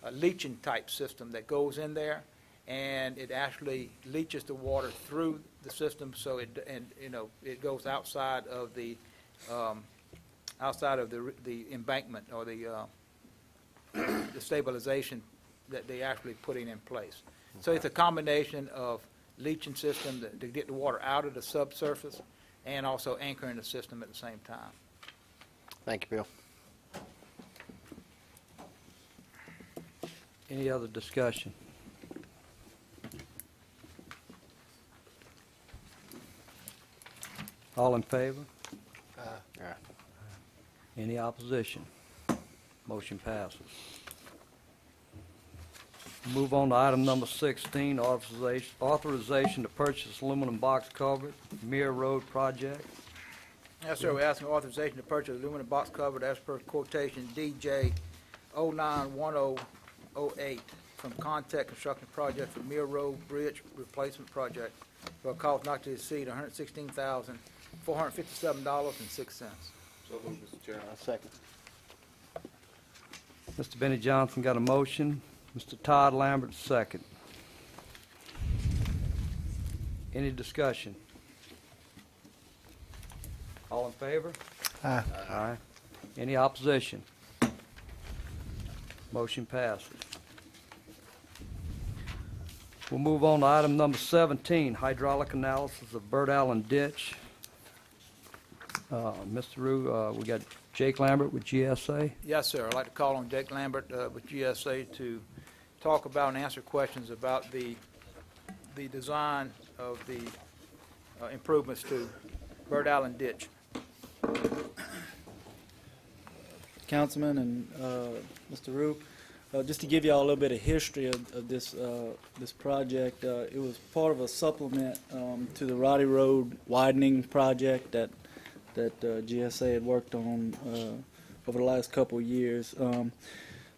a leaching type system that goes in there, and it actually leaches the water through the system, so it, and, you know, it goes outside of the, um, outside of the, the embankment or the, uh, the stabilization that they actually putting in place. So it's a combination of leaching system that- to get the water out of the subsurface and also anchoring the system at the same time. Thank you, Bill. Any other discussion? All in favor? Aye. Any opposition? Motion passes. Move on to item number 16, authorization authorization to purchase aluminum box culvert, Mill Road project. Yes, sir, we're asking authorization to purchase aluminum box culvert as per quotation DJ 091008 from Contech Construction Products for Mill Road Bridge Replacement Project for a cost not to exceed $116,457.06. A second. Mr. Benny Johnson got a motion. Mr. Todd Lambert, second. Any discussion? All in favor? Aye. Aye. Any opposition? Motion passes. We'll move on to item number 17, hydraulic analysis of Bird Island Ditch. Uh, Mr. Rue, uh, we got Jake Lambert with GSA. Yes, sir. I'd like to call on Jake Lambert uh, with GSA to talk about and answer questions about the, the design of the uh, improvements to Bird Island Ditch. Councilman and uh, Mr. Rue. Uh, Just to give you all a little bit of history of of this, uh, this project, uh, it was part of a supplement um, to the Roddy Road widening project that, that uh, GSA had worked on over the last couple of years. Um,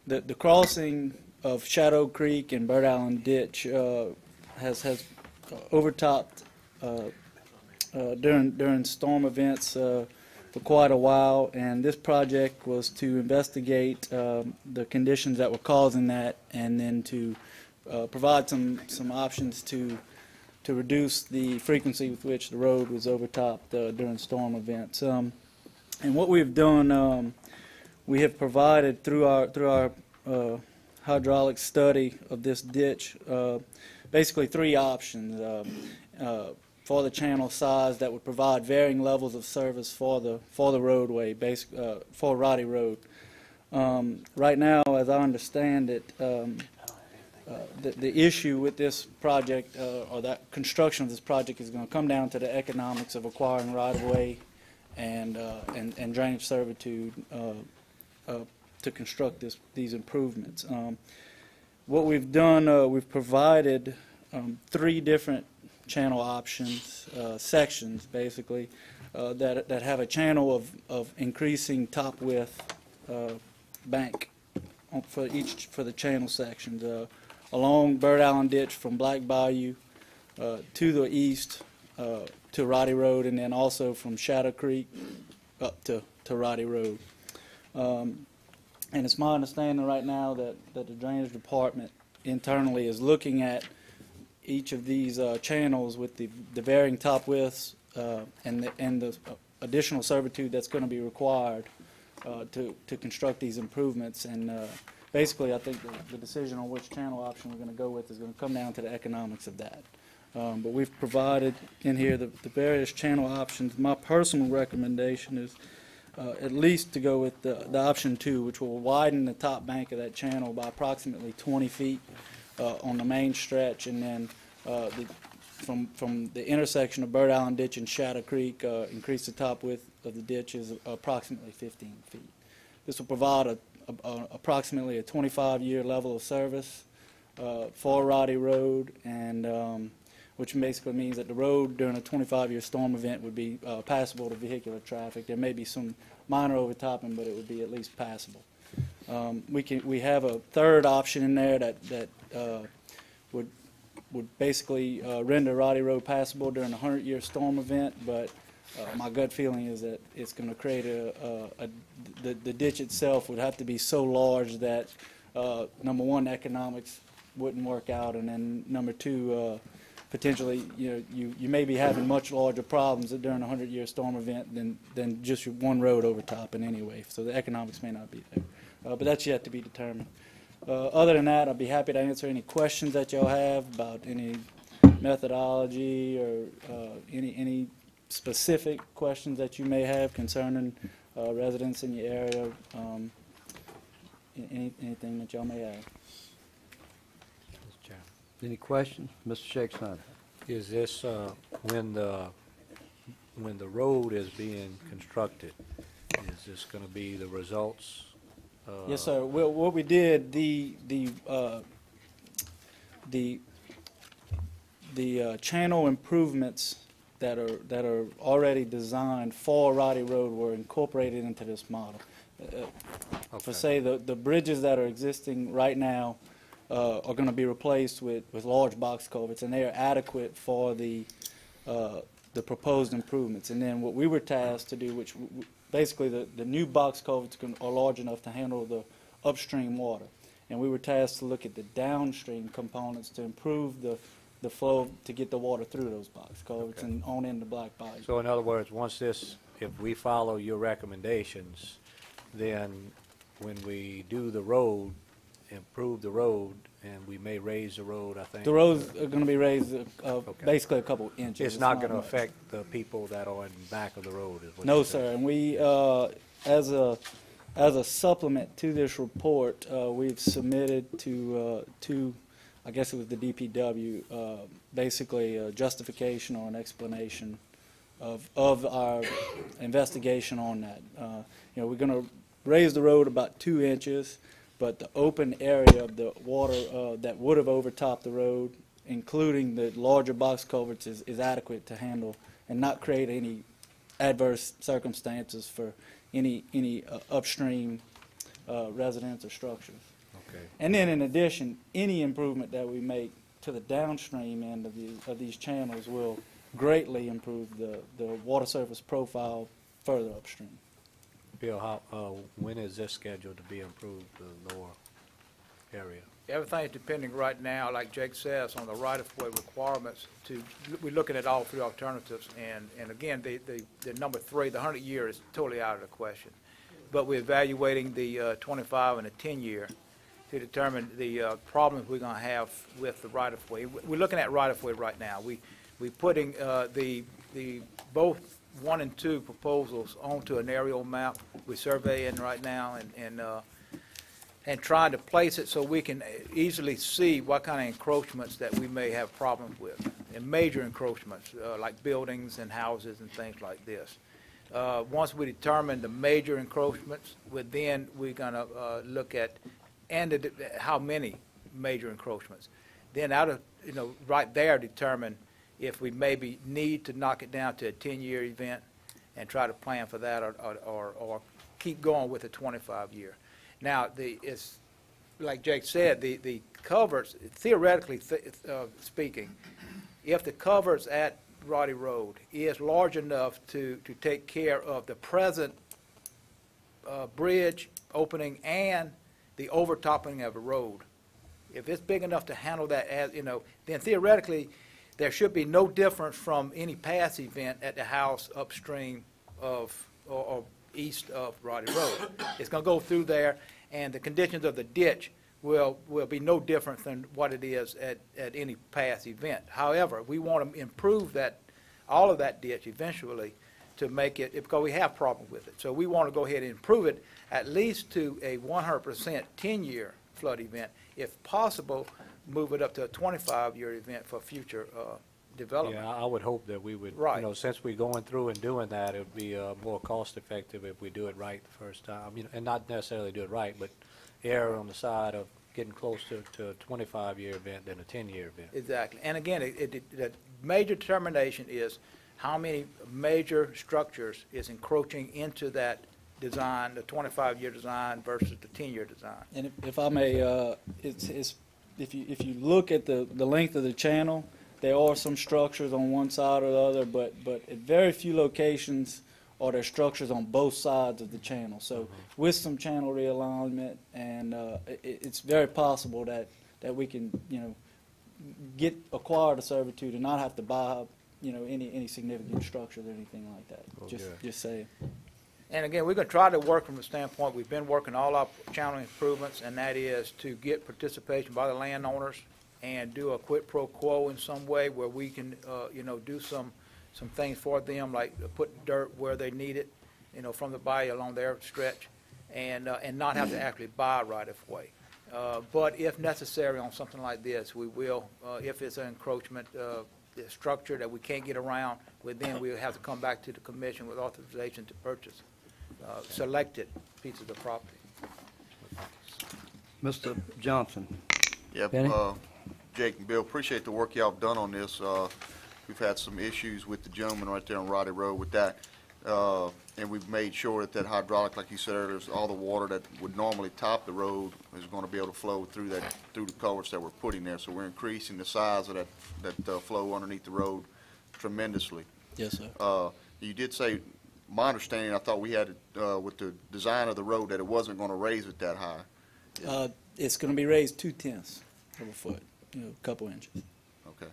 The, the crossing of Shadow Creek and Bird Island Ditch uh, has, has overtopped uh, uh, during, during storm events uh, for quite a while, and this project was to investigate um, the conditions that were causing that, and then to uh, provide some, some options to, to reduce the frequency with which the road was overtopped uh, during storm events. Um, And what we've done, um, we have provided through our, through our hydraulic study of this ditch, uh, basically three options. um, uh, for the channel size that would provide varying levels of service for the, for the roadway, basic, uh, for Roddy Road. Um, Right now, as I understand it, um, uh, the, the issue with this project, uh, or that construction of this project is gonna come down to the economics of acquiring right-of-way and, uh, and and drainage servitude uh, to construct this, these improvements. Um, What we've done, uh, we've provided um, three different channel options, uh, sections, basically, uh, that, that have a channel of, of increasing top width uh, bank for each, for the channel sections. uh, Along Bird Island Ditch from Black Bayou uh, to the east to Roddy Road, and then also from Shadow Creek up to, to Roddy Road. Um, And it's my understanding right now that, that the Drainage Department internally is looking at each of these uh, channels with the, the varying top widths uh, and the, and the additional servitude that's going to be required uh, to, to construct these improvements. And uh, basically, I think the, the decision on which channel option we're going to go with is going to come down to the economics of that. Um, But we've provided in here the the various channel options. My personal recommendation is uh, at least to go with the the option two, which will widen the top bank of that channel by approximately 20 feet uh, on the main stretch, and then uh, the from, from the intersection of Bird Island Ditch and Shadow Creek, uh, increase the top width of the ditch is approximately 15 feet. This will provide a, a- a- approximately a 25-year level of service uh, for Roddy Road, and, um, which basically means that the road during a 25-year storm event would be uh, passable to vehicular traffic. There may be some minor overtopping, but it would be at least passable. Um, We can, we have a third option in there that, that uh, would would basically uh, render Roddy Road passable during a hundred-year storm event, but uh, my gut feeling is that it's going to create a, a- a, the the ditch itself would have to be so large that, uh, number one, economics wouldn't work out, and then number two, uh, potentially, you know, you, you may be having much larger problems during a hundred-year storm event than, than just one road overtopping anyway, so the economics may not be there. Uh, But that's yet to be determined. Uh, Other than that, I'd be happy to answer any questions that y'all have about any methodology or uh, any, any specific questions that you may have concerning uh, residents in your area, um, any, anything that y'all may have. Any questions? Mr. Schexnayder? Is this, uh, when the, when the road is being constructed, is this gonna be the results? uh, Yes, sir. Well, what we did, the, the, uh, the, the uh, channel improvements that are, that are already designed for Roddy Road were incorporated into this model. Uh, For Okay. say, the, the bridges that are existing right now uh, are going to be replaced with, with large box culverts, and they are adequate for the, uh, the proposed improvements. And then what we were tasked to do, which, basically, the, the new box culverts can- are large enough to handle the upstream water. And we were tasked to look at the downstream components to improve the, the flow, to get the water through those box culverts Okay. and on into Black Bayou. So in other words, once this, if we follow your recommendations, then when we do the road, improve the road, and we may raise the road, I think. The roads are going to be raised uh, uh, basically a couple inches. It's not gonna much. affect the people that are in the back of the road, is what No, you're sir, saying? and we, uh, as a, as a supplement to this report, uh, we've submitted to, uh, to, I guess it was the DPW, uh, basically a justification or an explanation of, of our investigation on that. Uh, You know, we're gonna raise the road about two inches, but the open area of the water, uh, that would have overtopped the road, including the larger box culverts, is, is adequate to handle and not create any adverse circumstances for any, any uh, upstream uh, residents or structures. Okay. And then in addition, any improvement that we make to the downstream end of these, of these channels will greatly improve the, the water surface profile further upstream. Bill, how, uh, when is this scheduled to be improved, the lower area? Everything is depending right now, like Jake says, on the right-of-way requirements to, we're looking at all three alternatives, and, and again, the, the, the number three, the hundred year is totally out of the question. But we're evaluating the, uh, twenty-five and the ten-year to determine the, uh, problems we're gonna have with the right-of-way. We're looking at right-of-way right now. We, we putting, uh, the, the, both one and two proposals onto an aerial map. We're surveying right now and, and, uh, and trying to place it so we can easily see what kind of encroachments that we may have problems with, and major encroachments, uh, like buildings and houses and things like this. Uh, Once we determine the major encroachments, then we're gonna uh, look at, and how many major encroachments. Then out of, you know, right there determine if we maybe need to knock it down to a ten-year event and try to plan for that, or, or- or, keep going with a twenty-five year. Now, the, it's, like Jake said, the, the covers, theoretically th- uh, speaking, if the covers at Roddy Road is large enough to, to take care of the present uh, bridge opening and the overtopping of a road, if it's big enough to handle that as, you know, then theoretically, there should be no difference from any past event at the house upstream of, or, or east of Roddy Road. It's gonna go through there, and the conditions of the ditch will, will be no different than what it is at, at any past event. However, we want to improve that, all of that ditch eventually to make it, because we have problems with it. So we want to go ahead and improve it at least to a one hundred percent ten-year flood event. If possible, move it up to a twenty-five-year event for future, uh, development. Yeah, I I would hope that we would, you Right. know, since we're going through and doing that, it'd be uh, more cost-effective if we do it right the first time, you know, and not necessarily do it right, but err on the side of getting closer to a 25-year event than a 10-year event. Exactly. And again, it, it, the major determination is how many major structures is encroaching into that design, the twenty-five year design versus the ten-year design. And if- if I may, uh, it's, it's, if you, if you look at the, the length of the channel, there are some structures on one side or the other, but, but at very few locations are there structures on both sides of the channel. So with some channel realignment, and, uh, i- i- it's very possible that, that we can, you know, get, acquire the servitude and not have to buy, you know, any, any significant structures or anything like that. Oh, Just, just saying. And again, we're gonna try to work from the standpoint, we've been working all our channel improvements, and that is to get participation by the landowners and do a quid pro quo in some way where we can, uh, you know, do some, some things for them, like put dirt where they need it, you know, from the bayou along their stretch, and, uh, and not have to actually buy right of way. Uh, but if necessary on something like this, we will, uh, if it's an encroachment, uh, structure that we can't get around, well, then we'll have to come back to the commission with authorization to purchase uh, selected pieces of the property. Mr. Johnson. Yeah, Benny? uh, Jake and Bill, appreciate the work y'all have done on this. Uh, we've had some issues with the gentleman right there on Roddy Road with that. Uh, and we've made sure that that hydraulic, like you said earlier, is all the water that would normally top the road is gonna be able to flow through that, through the culverts that we're putting there. So we're increasing the size of that, that, uh, flow underneath the road tremendously. Yes, sir. Uh, you did say, my understanding, I thought we had, it, uh, with the design of the road, that it wasn't gonna raise it that high. Uh, it's gonna be raised two tenths of a foot, you know, a couple inches. Okay.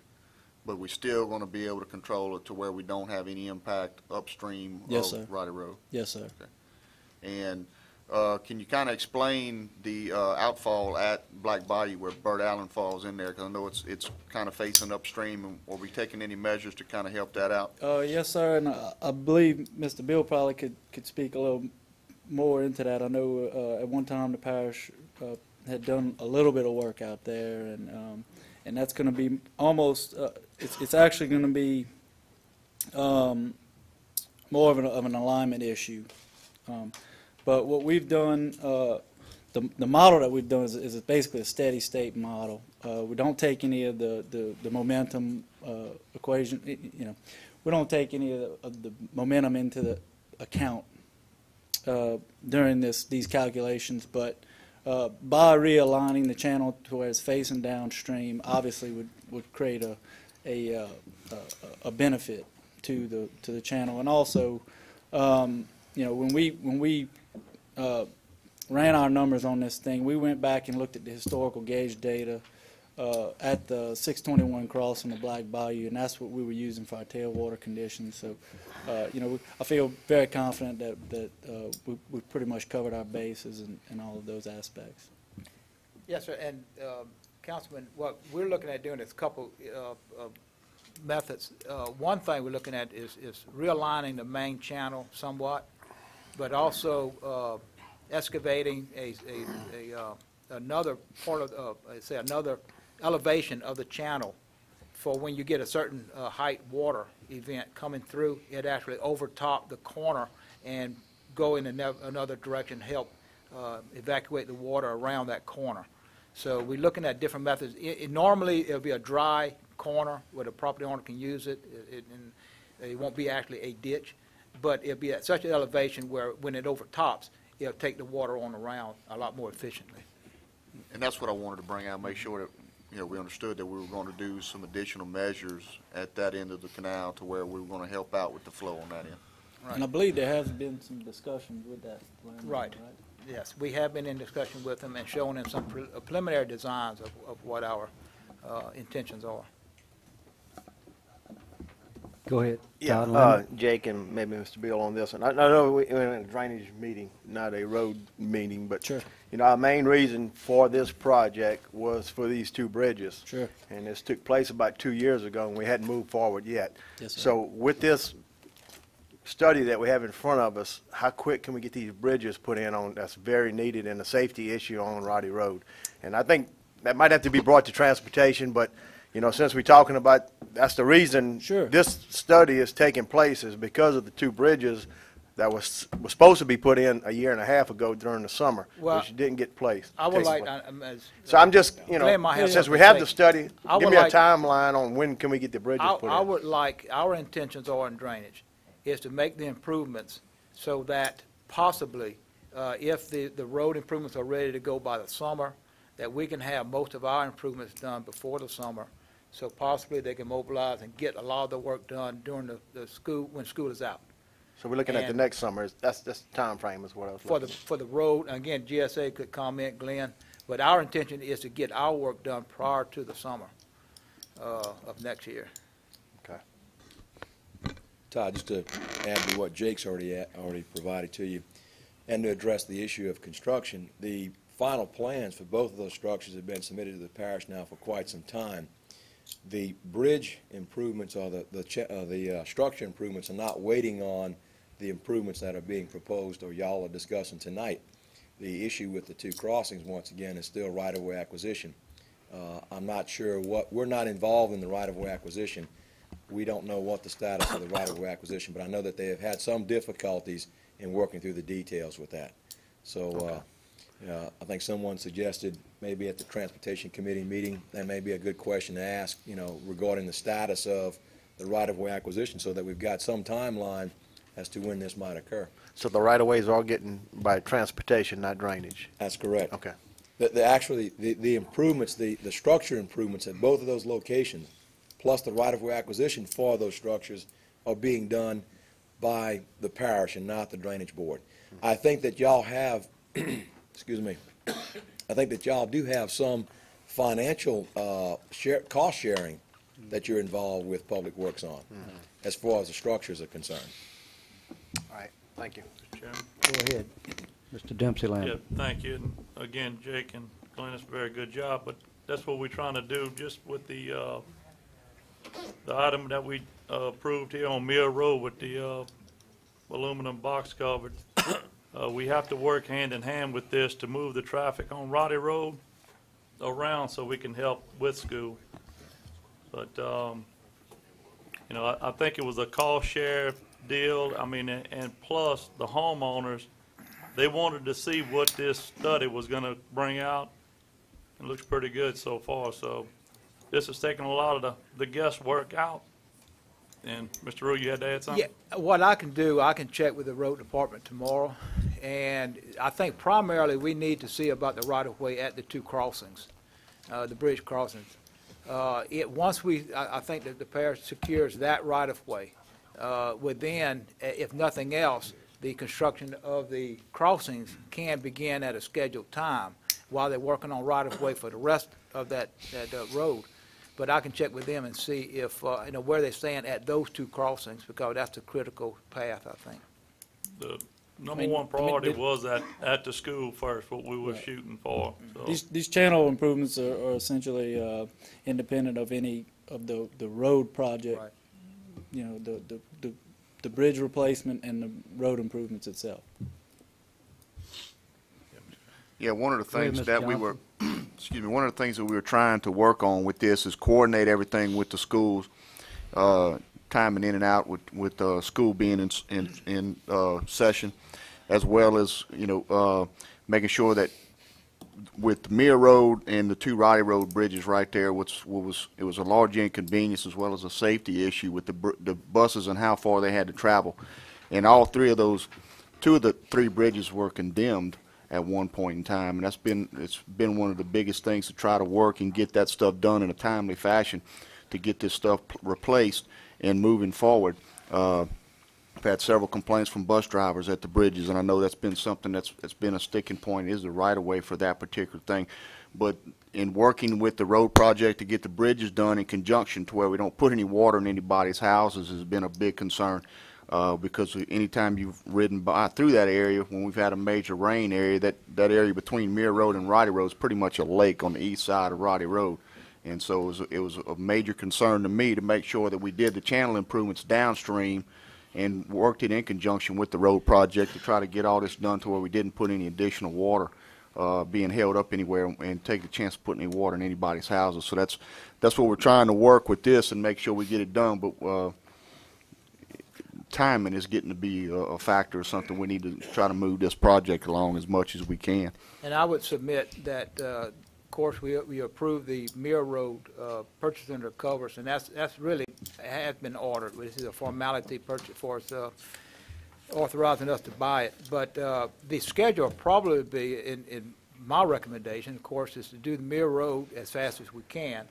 But we're still gonna be able to control it to where we don't have any impact upstream Yes, sir. of Roddy Road? Yes, sir. And, uh, can you kinda explain the, uh, outfall at Black Bayou where Bird Island falls in there? Cause I know it's, it's kinda facing upstream, and are we taking any measures to kinda help that out? Uh, yes, sir, and I, I believe Mr. Bill probably could, could speak a little more into that. I know, uh, at one time the parish, uh, had done a little bit of work out there, and, um, and that's gonna be almost, uh, it's, it's actually gonna be, um, more of an, of an alignment issue. Um, but what we've done, uh, the, the model that we've done is, is basically a steady state model. Uh, we don't take any of the, the, the momentum, uh, equation, you know, we don't take any of the, of the momentum into the account, uh, during this, these calculations, but, uh, by realigning the channel to where it's facing downstream, obviously would, would create a, a, uh, a, a benefit to the, to the channel. And also, um, you know, when we, when we, uh, ran our numbers on this thing, we went back and looked at the historical gauge data, uh, at the six twenty-one cross crossing the Black Bayou, and that's what we were using for our tailwater conditions. So, uh, you know, I feel very confident that, that, uh, we, we've pretty much covered our bases in, in all of those aspects. Yes, sir, and, um, Councilman, what we're looking at doing is a couple, uh, of methods. Uh, one thing we're looking at is, is realigning the main channel somewhat, but also, uh, excavating a, a, a, uh, another part of, uh, say, another elevation of the channel for when you get a certain, uh, height water event coming through, it actually overtop the corner and go in another direction, help, uh, evacuate the water around that corner. So we're looking at different methods. It, it, normally, it'll be a dry corner where the property owner can use it, it, it- and it won't be actually a ditch, but it'll be at such an elevation where when it overtops, it'll take the water on around a lot more efficiently. And that's what I wanted to bring out, make sure that, you know, we understood that we were gonna do some additional measures at that end of the canal to where we were gonna help out with the flow on that end. And I believe there has been some discussions with that. landowner, Right. Yes, we have been in discussion with them and showing them some pre- preliminary designs of, of what our, uh, intentions are. Go ahead. Yeah, uh, Jake and maybe Mr. Bill on this, and I, I know we, we're in a drainage meeting, not a road meeting, but. Sure. You know, our main reason for this project was for these two bridges. Sure. And this took place about two years ago, and we hadn't moved forward yet. Yes, sir. So with this study that we have in front of us, how quick can we get these bridges put in on, that's very needed and a safety issue on Roddy Road? And I think that might have to be brought to transportation, but, you know, since we're talking about, that's the reason Sure. this study is taking place is because of the two bridges that was, was supposed to be put in a year and a half ago during the summer, Well, which didn't get placed. I would like, place. I- as- So I'm just, you know, since we have the study, I give me a timeline on when can we get the bridges I, put in? I would like, our intentions are in drainage, is to make the improvements so that possibly, uh, if the, the road improvements are ready to go by the summer, that we can have most of our improvements done before the summer. So possibly they can mobilize and get a lot of the work done during the, the school, when school is out. So we're looking at the and- next summer, is- that's, that's the timeframe is what I was For the, looking. for the road, and again, GSA could comment, Glenn, but our intention is to get our work done prior to the summer, uh, of next year. Okay. Todd, just to add to what Jake's already, a- already provided to you, and to address the issue of construction, the final plans for both of those structures have been submitted to the parish now for quite some time. The bridge improvements or the, the, uh, the, uh, structure improvements are not waiting on the improvements that are being proposed or y'all are discussing tonight. The issue with the two crossings, once again, is still right-of-way acquisition. Uh, I'm not sure what, we're not involved in the right-of-way acquisition. We don't know what the status of the right-of-way acquisition, but I know that they have had some difficulties in working through the details with that. So, uh, uh, I think someone suggested maybe at the Transportation Committee meeting, that may be a good question to ask, you know, regarding the status of the right-of-way acquisition, so that we've got some timeline as to when this might occur. So the right-of-ways are all getting by transportation, not drainage? That's correct. Okay. The, the, actually, the, the improvements, the, the structure improvements at both of those locations, plus the right-of-way acquisition for those structures are being done by the parish and not the drainage board. I think that y'all have, excuse me, I think that y'all do have some financial, uh, share, cost sharing that you're involved with Public Works on, as far as the structures are concerned. All right, thank you. Chairman. Go ahead. Mr. Dempsey Yeah, Lamb. thank you. And again, Jake and Glenn, it's a very good job, but that's what we're trying to do just with the, uh, the item that we uh, approved here on Mill Road with the, uh, aluminum box culvert. Uh, we have to work hand in hand with this to move the traffic on Roddy Road around so we can help with school. But, um, you know, I, I think it was a cost share deal. I mean, and, and plus the homeowners, they wanted to see what this study was gonna bring out. It looks pretty good so far, so this is taking a lot of the, the guesswork out. And Mr. Rue, you had to add something? Yeah, what I can do, I can check with the road department tomorrow, and I think primarily we need to see about the right-of-way at the two crossings, uh, the bridge crossings. Uh, it, once we, I, I think that the parish secures that right-of-way, uh, within, if nothing else, the construction of the crossings can begin at a scheduled time while they're working on right-of-way for the rest of that, that, uh, road. But I can check with them and see if, uh, you know, where they stand at those two crossings, because that's a critical path, I think. The number mean- one I mean, priority did- was at, at the school first, what we were Right. shooting for, so. These, these channel improvements are, are essentially, uh, independent of any of the, the road project. Right. You know, the, the, the, the bridge replacement and the road improvements itself. Yeah, one of the Go ahead, things Mr. that we were, excuse me, one of the things that we were trying to work on with this is coordinate everything with the schools, uh, timing in and out with, with, uh, school being in, in, in, uh, session, as well as, you know, uh, making sure that with Mill Road and the two Roddy Road bridges right there, which what was, it was a large inconvenience as well as a safety issue with the, the buses and how far they had to travel. And all three of those, two of the three bridges were condemned at one point in time, and that's been, it's been one of the biggest things to try to work and get that stuff done in a timely fashion to get this stuff replaced and moving forward. Uh, I've had several complaints from bus drivers at the bridges, and I know that's been something that's, that's been a sticking point, is the right-of-way for that particular thing. But in working with the road project to get the bridges done in conjunction to where we don't put any water in anybody's houses has been a big concern. Uh, because anytime you've ridden by through that area, when we've had a major rain area, that, that area between Mill Road and Roddy Road is pretty much a lake on the east side of Roddy Road. And so it was, it was a major concern to me to make sure that we did the channel improvements downstream and worked it in conjunction with the road project to try to get all this done to where we didn't put any additional water uh, being held up anywhere and take the chance of putting any water in anybody's houses. So that's, that's what we're trying to work with this and make sure we get it done. But uh, timing is getting to be a, a factor or something. We need to try to move this project along as much as we can. And I would submit that, uh, of course, we, we approve the Mill Road uh, purchase under covers, and that's, that's really, has been ordered. This is a formality purchase for us, uh, authorizing us to buy it. But uh, the schedule probably be, in, in my recommendation, of course, is to do the Mill Road as fast as we can.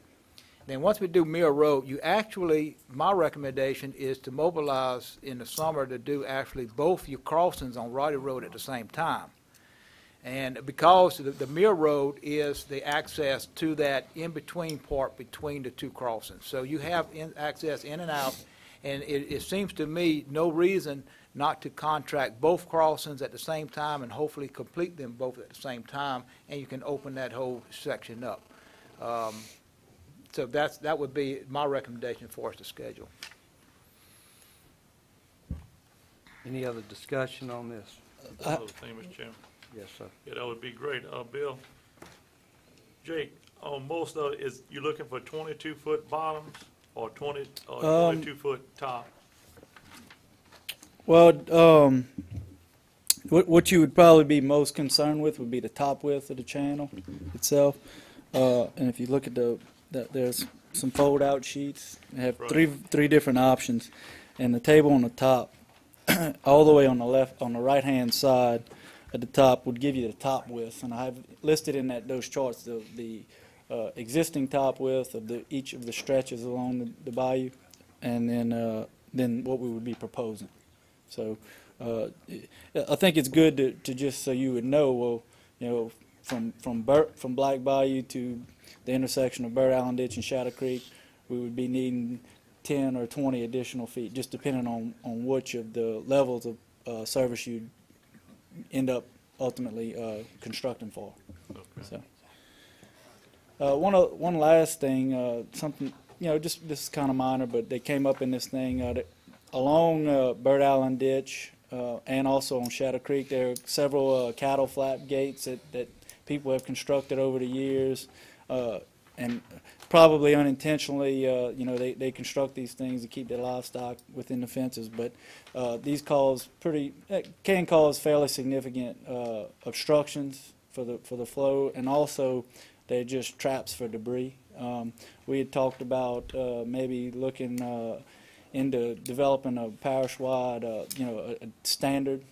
Then, once we do Mill Road, you actually, my recommendation is to mobilize in the summer to do actually both your crossings on Roddy Road at the same time. And because the, the Mill Road is the access to that in-between part between the two crossings. So you have in, access in and out, and it, it seems to me no reason not to contract both crossings at the same time and hopefully complete them both at the same time, and you can open that whole section up. Um, So that's, that would be my recommendation for us to schedule. Any other discussion on this? Another thing, Mr. Chairman. Yes, sir. Yeah, that would be great. Uh, Bill, Jake, on most of it, is, you looking for twenty-two foot bottoms or twenty, or Um, twenty-two foot top? Well, um, what, what you would probably be most concerned with would be the top width of the channel itself. Uh, and if you look at the, the there's some fold-out sheets. They have three, three different options. And the table on the top, all the way on the left, on the right-hand side at the top would give you the top width. And I have listed in that, those charts, the, the, uh, existing top width of the, each of the stretches along the, the bayou, and then, uh, then what we would be proposing. So, uh, I think it's good to, to just so you would know, well, you know, from, from Bur, from Black Bayou to the intersection of Bird Island Ditch and Shadow Creek, we would be needing ten or twenty additional feet, just depending on, on which of the levels of, uh, service you'd end up ultimately, uh, constructing for. So. Uh, one, o- one last thing, uh, something, you know, just, this is kind of minor, but they came up in this thing, uh, that along, uh, Bird Island Ditch, uh, and also on Shadow Creek, there are several, uh, cattle flap gates that, that people have constructed over the years, uh, and probably unintentionally, uh, you know, they, they construct these things to keep their livestock within the fences, but, uh, these cause pretty, eh, can cause fairly significant, uh, obstructions for the, for the flow, and also, they're just traps for debris. Um, we had talked about, uh, maybe looking, uh, into developing a parish-wide, uh, you know, a, a standard,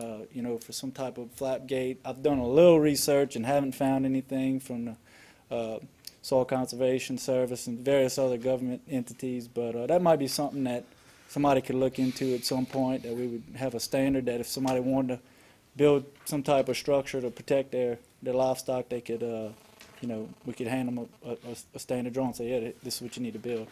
uh, you know, for some type of flap gate. I've done a little research and haven't found anything from the, uh, Soil Conservation Service and various other government entities, but, uh, that might be something that somebody could look into at some point, that we would have a standard that if somebody wanted to build some type of structure to protect their, their livestock, they could, uh, you know, we could hand them a, a, a standard drawing and say, yeah, this is what you need to build.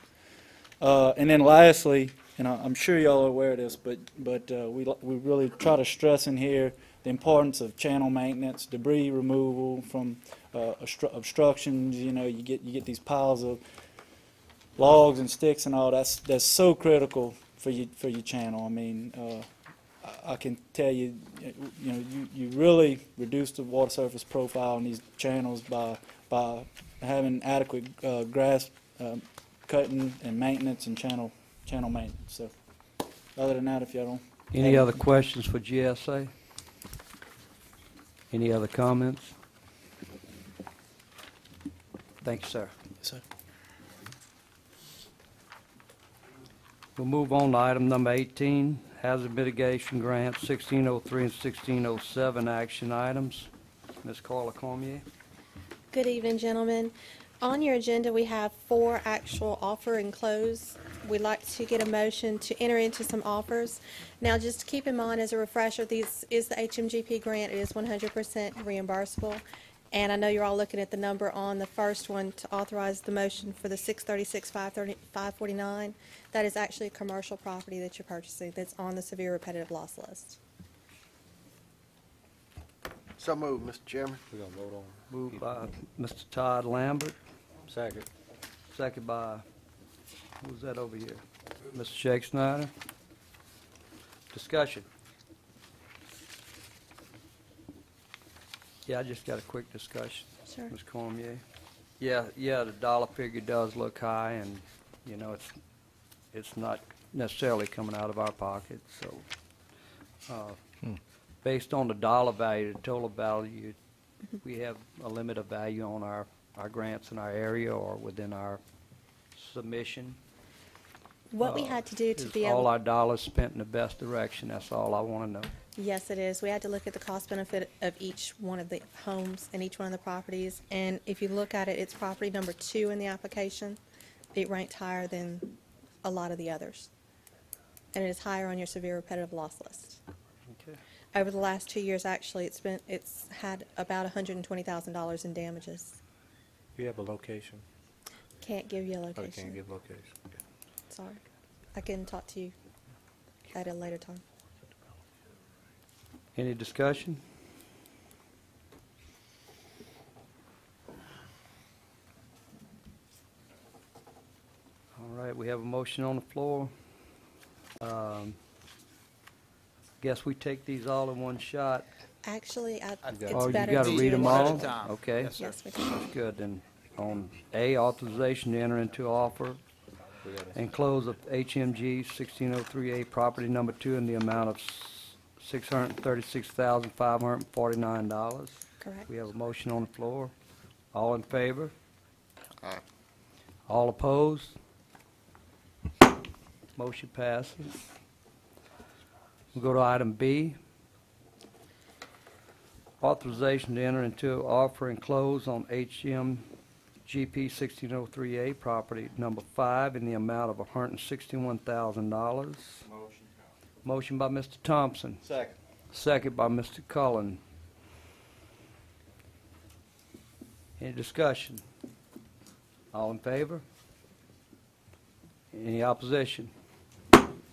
Uh, and then lastly, and I- I'm sure y'all are aware of this, but, but, uh, we, we really try to stress in here the importance of channel maintenance, debris removal from, uh, obstructions, you know, you get, you get these piles of logs and sticks and all, that's, that's so critical for you, for your channel. I mean, uh, I- I can tell you, you know, you, you really reduce the water surface profile in these channels by, by having adequate, uh, grass, um, cutting and maintenance and channel, channel maintenance, so. Other than that, if y'all don't. Any other questions for GSA? Any other comments? Thank you, sir. Yes, sir. We'll move on to item number 18, Hazard Mitigation Grant 1603 and 1607 action items. Ms. Carla Cormier? Good evening, gentlemen. On your agenda, we have four actual offer and close we'd like to get a motion to enter into some offers. Now, just keep in mind as a refresher, this is the HMGP grant, it is one hundred percent reimbursable. And I know you're all looking at the number on the first one to authorize the motion for the 636 549. That is actually a commercial property that you're purchasing, that's on the severe repetitive loss list. So moved, Mr. Chairman. We're gonna vote on. Moved by Mr. Todd Lambert, Second. second by, who's that over here? Mr. Schexnayder. Discussion. Yeah, I just got a quick discussion. Sure. Ms. Cormier. Yeah, yeah, the dollar figure does look high, and, you know, it's, it's not necessarily coming out of our pocket, so, uh, based on the dollar value, the total value, we have a limit of value on our, our grants in our area or within our submission. What we Uh, had to do to is be all able, our dollars spent in the best direction, that's all I want to know. yes, it is, we had to look at the cost benefit of each one of the homes and each one of the properties. And if you look at it, it's property number two in the application. It ranked higher than a lot of the others. And it is higher on your severe repetitive loss list. Okay. Over the last two years, actually, it's been, it's had about hundred and twenty thousand dollars in damages. You have a location? Can't give you a Oh, you can't location, give location. Okay. Sorry. I can talk to you at a later time. Any discussion? All right, we have a motion on the floor. Um, Guess we take these all in one shot. Actually, I, Oh, it's you gotta read them one at a all? time. Okay. Yes, sir. Yes, we can. That's good, then on A, authorization to enter into offer and close of HMG 1603A property number two in the amount of $636,549. Correct. We have a motion on the floor. All in favor? Aye. All opposed? Motion passes. We'll go to item B. Authorization to enter into offer and close on HMGP 1603A property number five in the amount of $161,000. Motion by Mr. Thompson. Second. Second by Mr. Cullen. Any discussion? All in favor? Any opposition?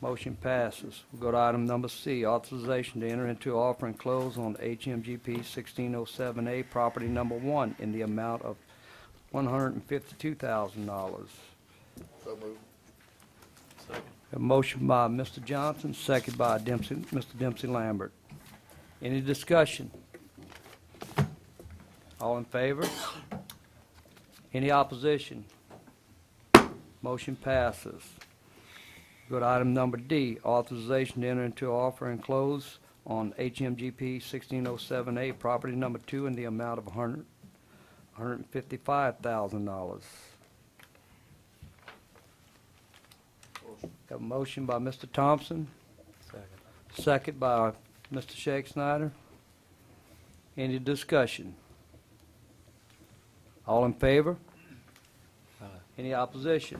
Motion passes. We'll go to item number C, authorization to enter into offer and close on HMGP 1607A, property number one, in the amount of $152,000. So moved. A motion by Mr. Johnson, second by Dempsey, Mr. Dempsey Lambert. Any discussion? All in favor? Any opposition? Motion passes. Go to item number D, authorization to enter into offer and close on HMGP 1607A, property number two, in the amount of 100 $155,000. Have a motion by Mr. Thompson, Second. second by Mr. Schexnayder. Any discussion? All in favor? Any opposition?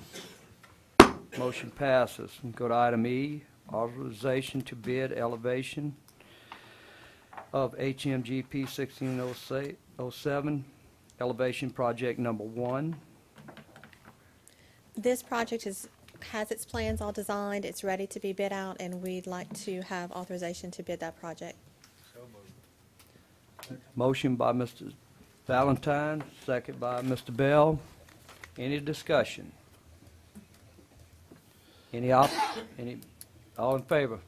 Motion passes. And Go to item E, authorization to bid elevation of HMGP 1607, elevation project number one. This project is, has its plans all designed, it's ready to be bid out, and we'd like to have authorization to bid that project. Motion by Mr. Valentine, second by Mr. Bell. Any discussion? Any op, any, all in favor?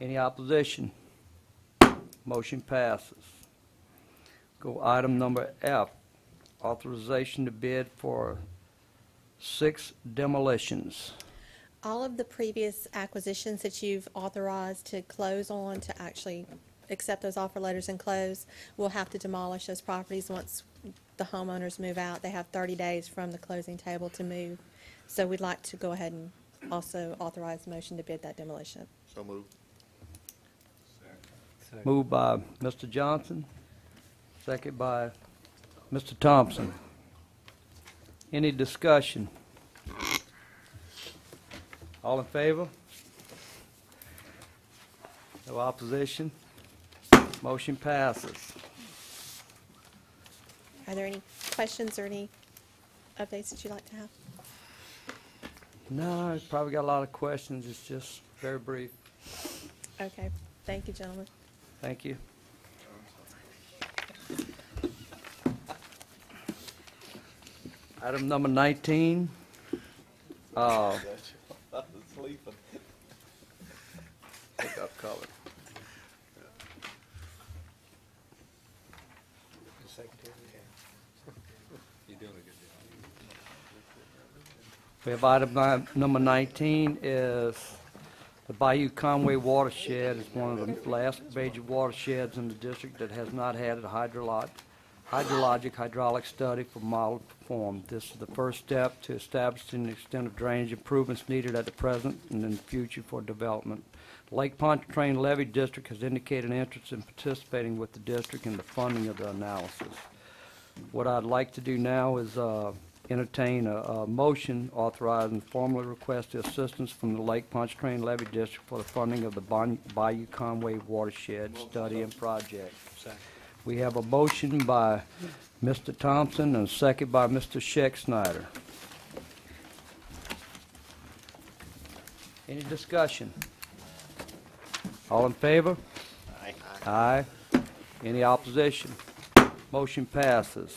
Any opposition? Motion passes. Go item number F, authorization to bid for six demolitions. All of the previous acquisitions that you've authorized to close on, to actually accept those offer letters and close, we'll have to demolish those properties once the homeowners move out. They have 30 days from the closing table to move. So we'd like to go ahead and also authorize the motion to bid that demolition. So moved. Second. Moved by Mr. Johnson, second by Mr. Thompson. Any discussion? All in favor? No opposition? Motion passes. Are there any questions or any updates that you'd like to have? No, it's probably got a lot of questions. It's just very brief. Okay, thank you, gentlemen. Thank you. Item number 19. uh, a good job. We have item number 19 is the Bayou Conway watershed is one of the last major watersheds in the district that has not had a hydrolog, hydrologic hydraulic study for model performed. This is the first step to establishing the extent of drainage improvements needed at the present and in the future for development. Lake Pontchartrain Levee District has indicated interest in participating with the district in the funding of the analysis. What I'd like to do now is uh, entertain a, a motion authorizing formally request assistance from the Lake Pontchartrain Levee District for the funding of the Bon- Bayou Conway watershed study and project. We have a motion by Mr. Thompson and a second by Mr. Schexnayder. Any discussion? All in favor? Aye. Aye. Any opposition? Motion passes.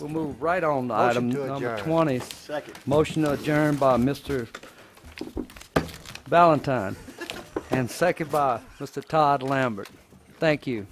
We'll move right on to Motion item to number adjourn. 20. Second. Motion adjourned by Mr. Valentine, and second by Mr. Todd Lambert. Thank you.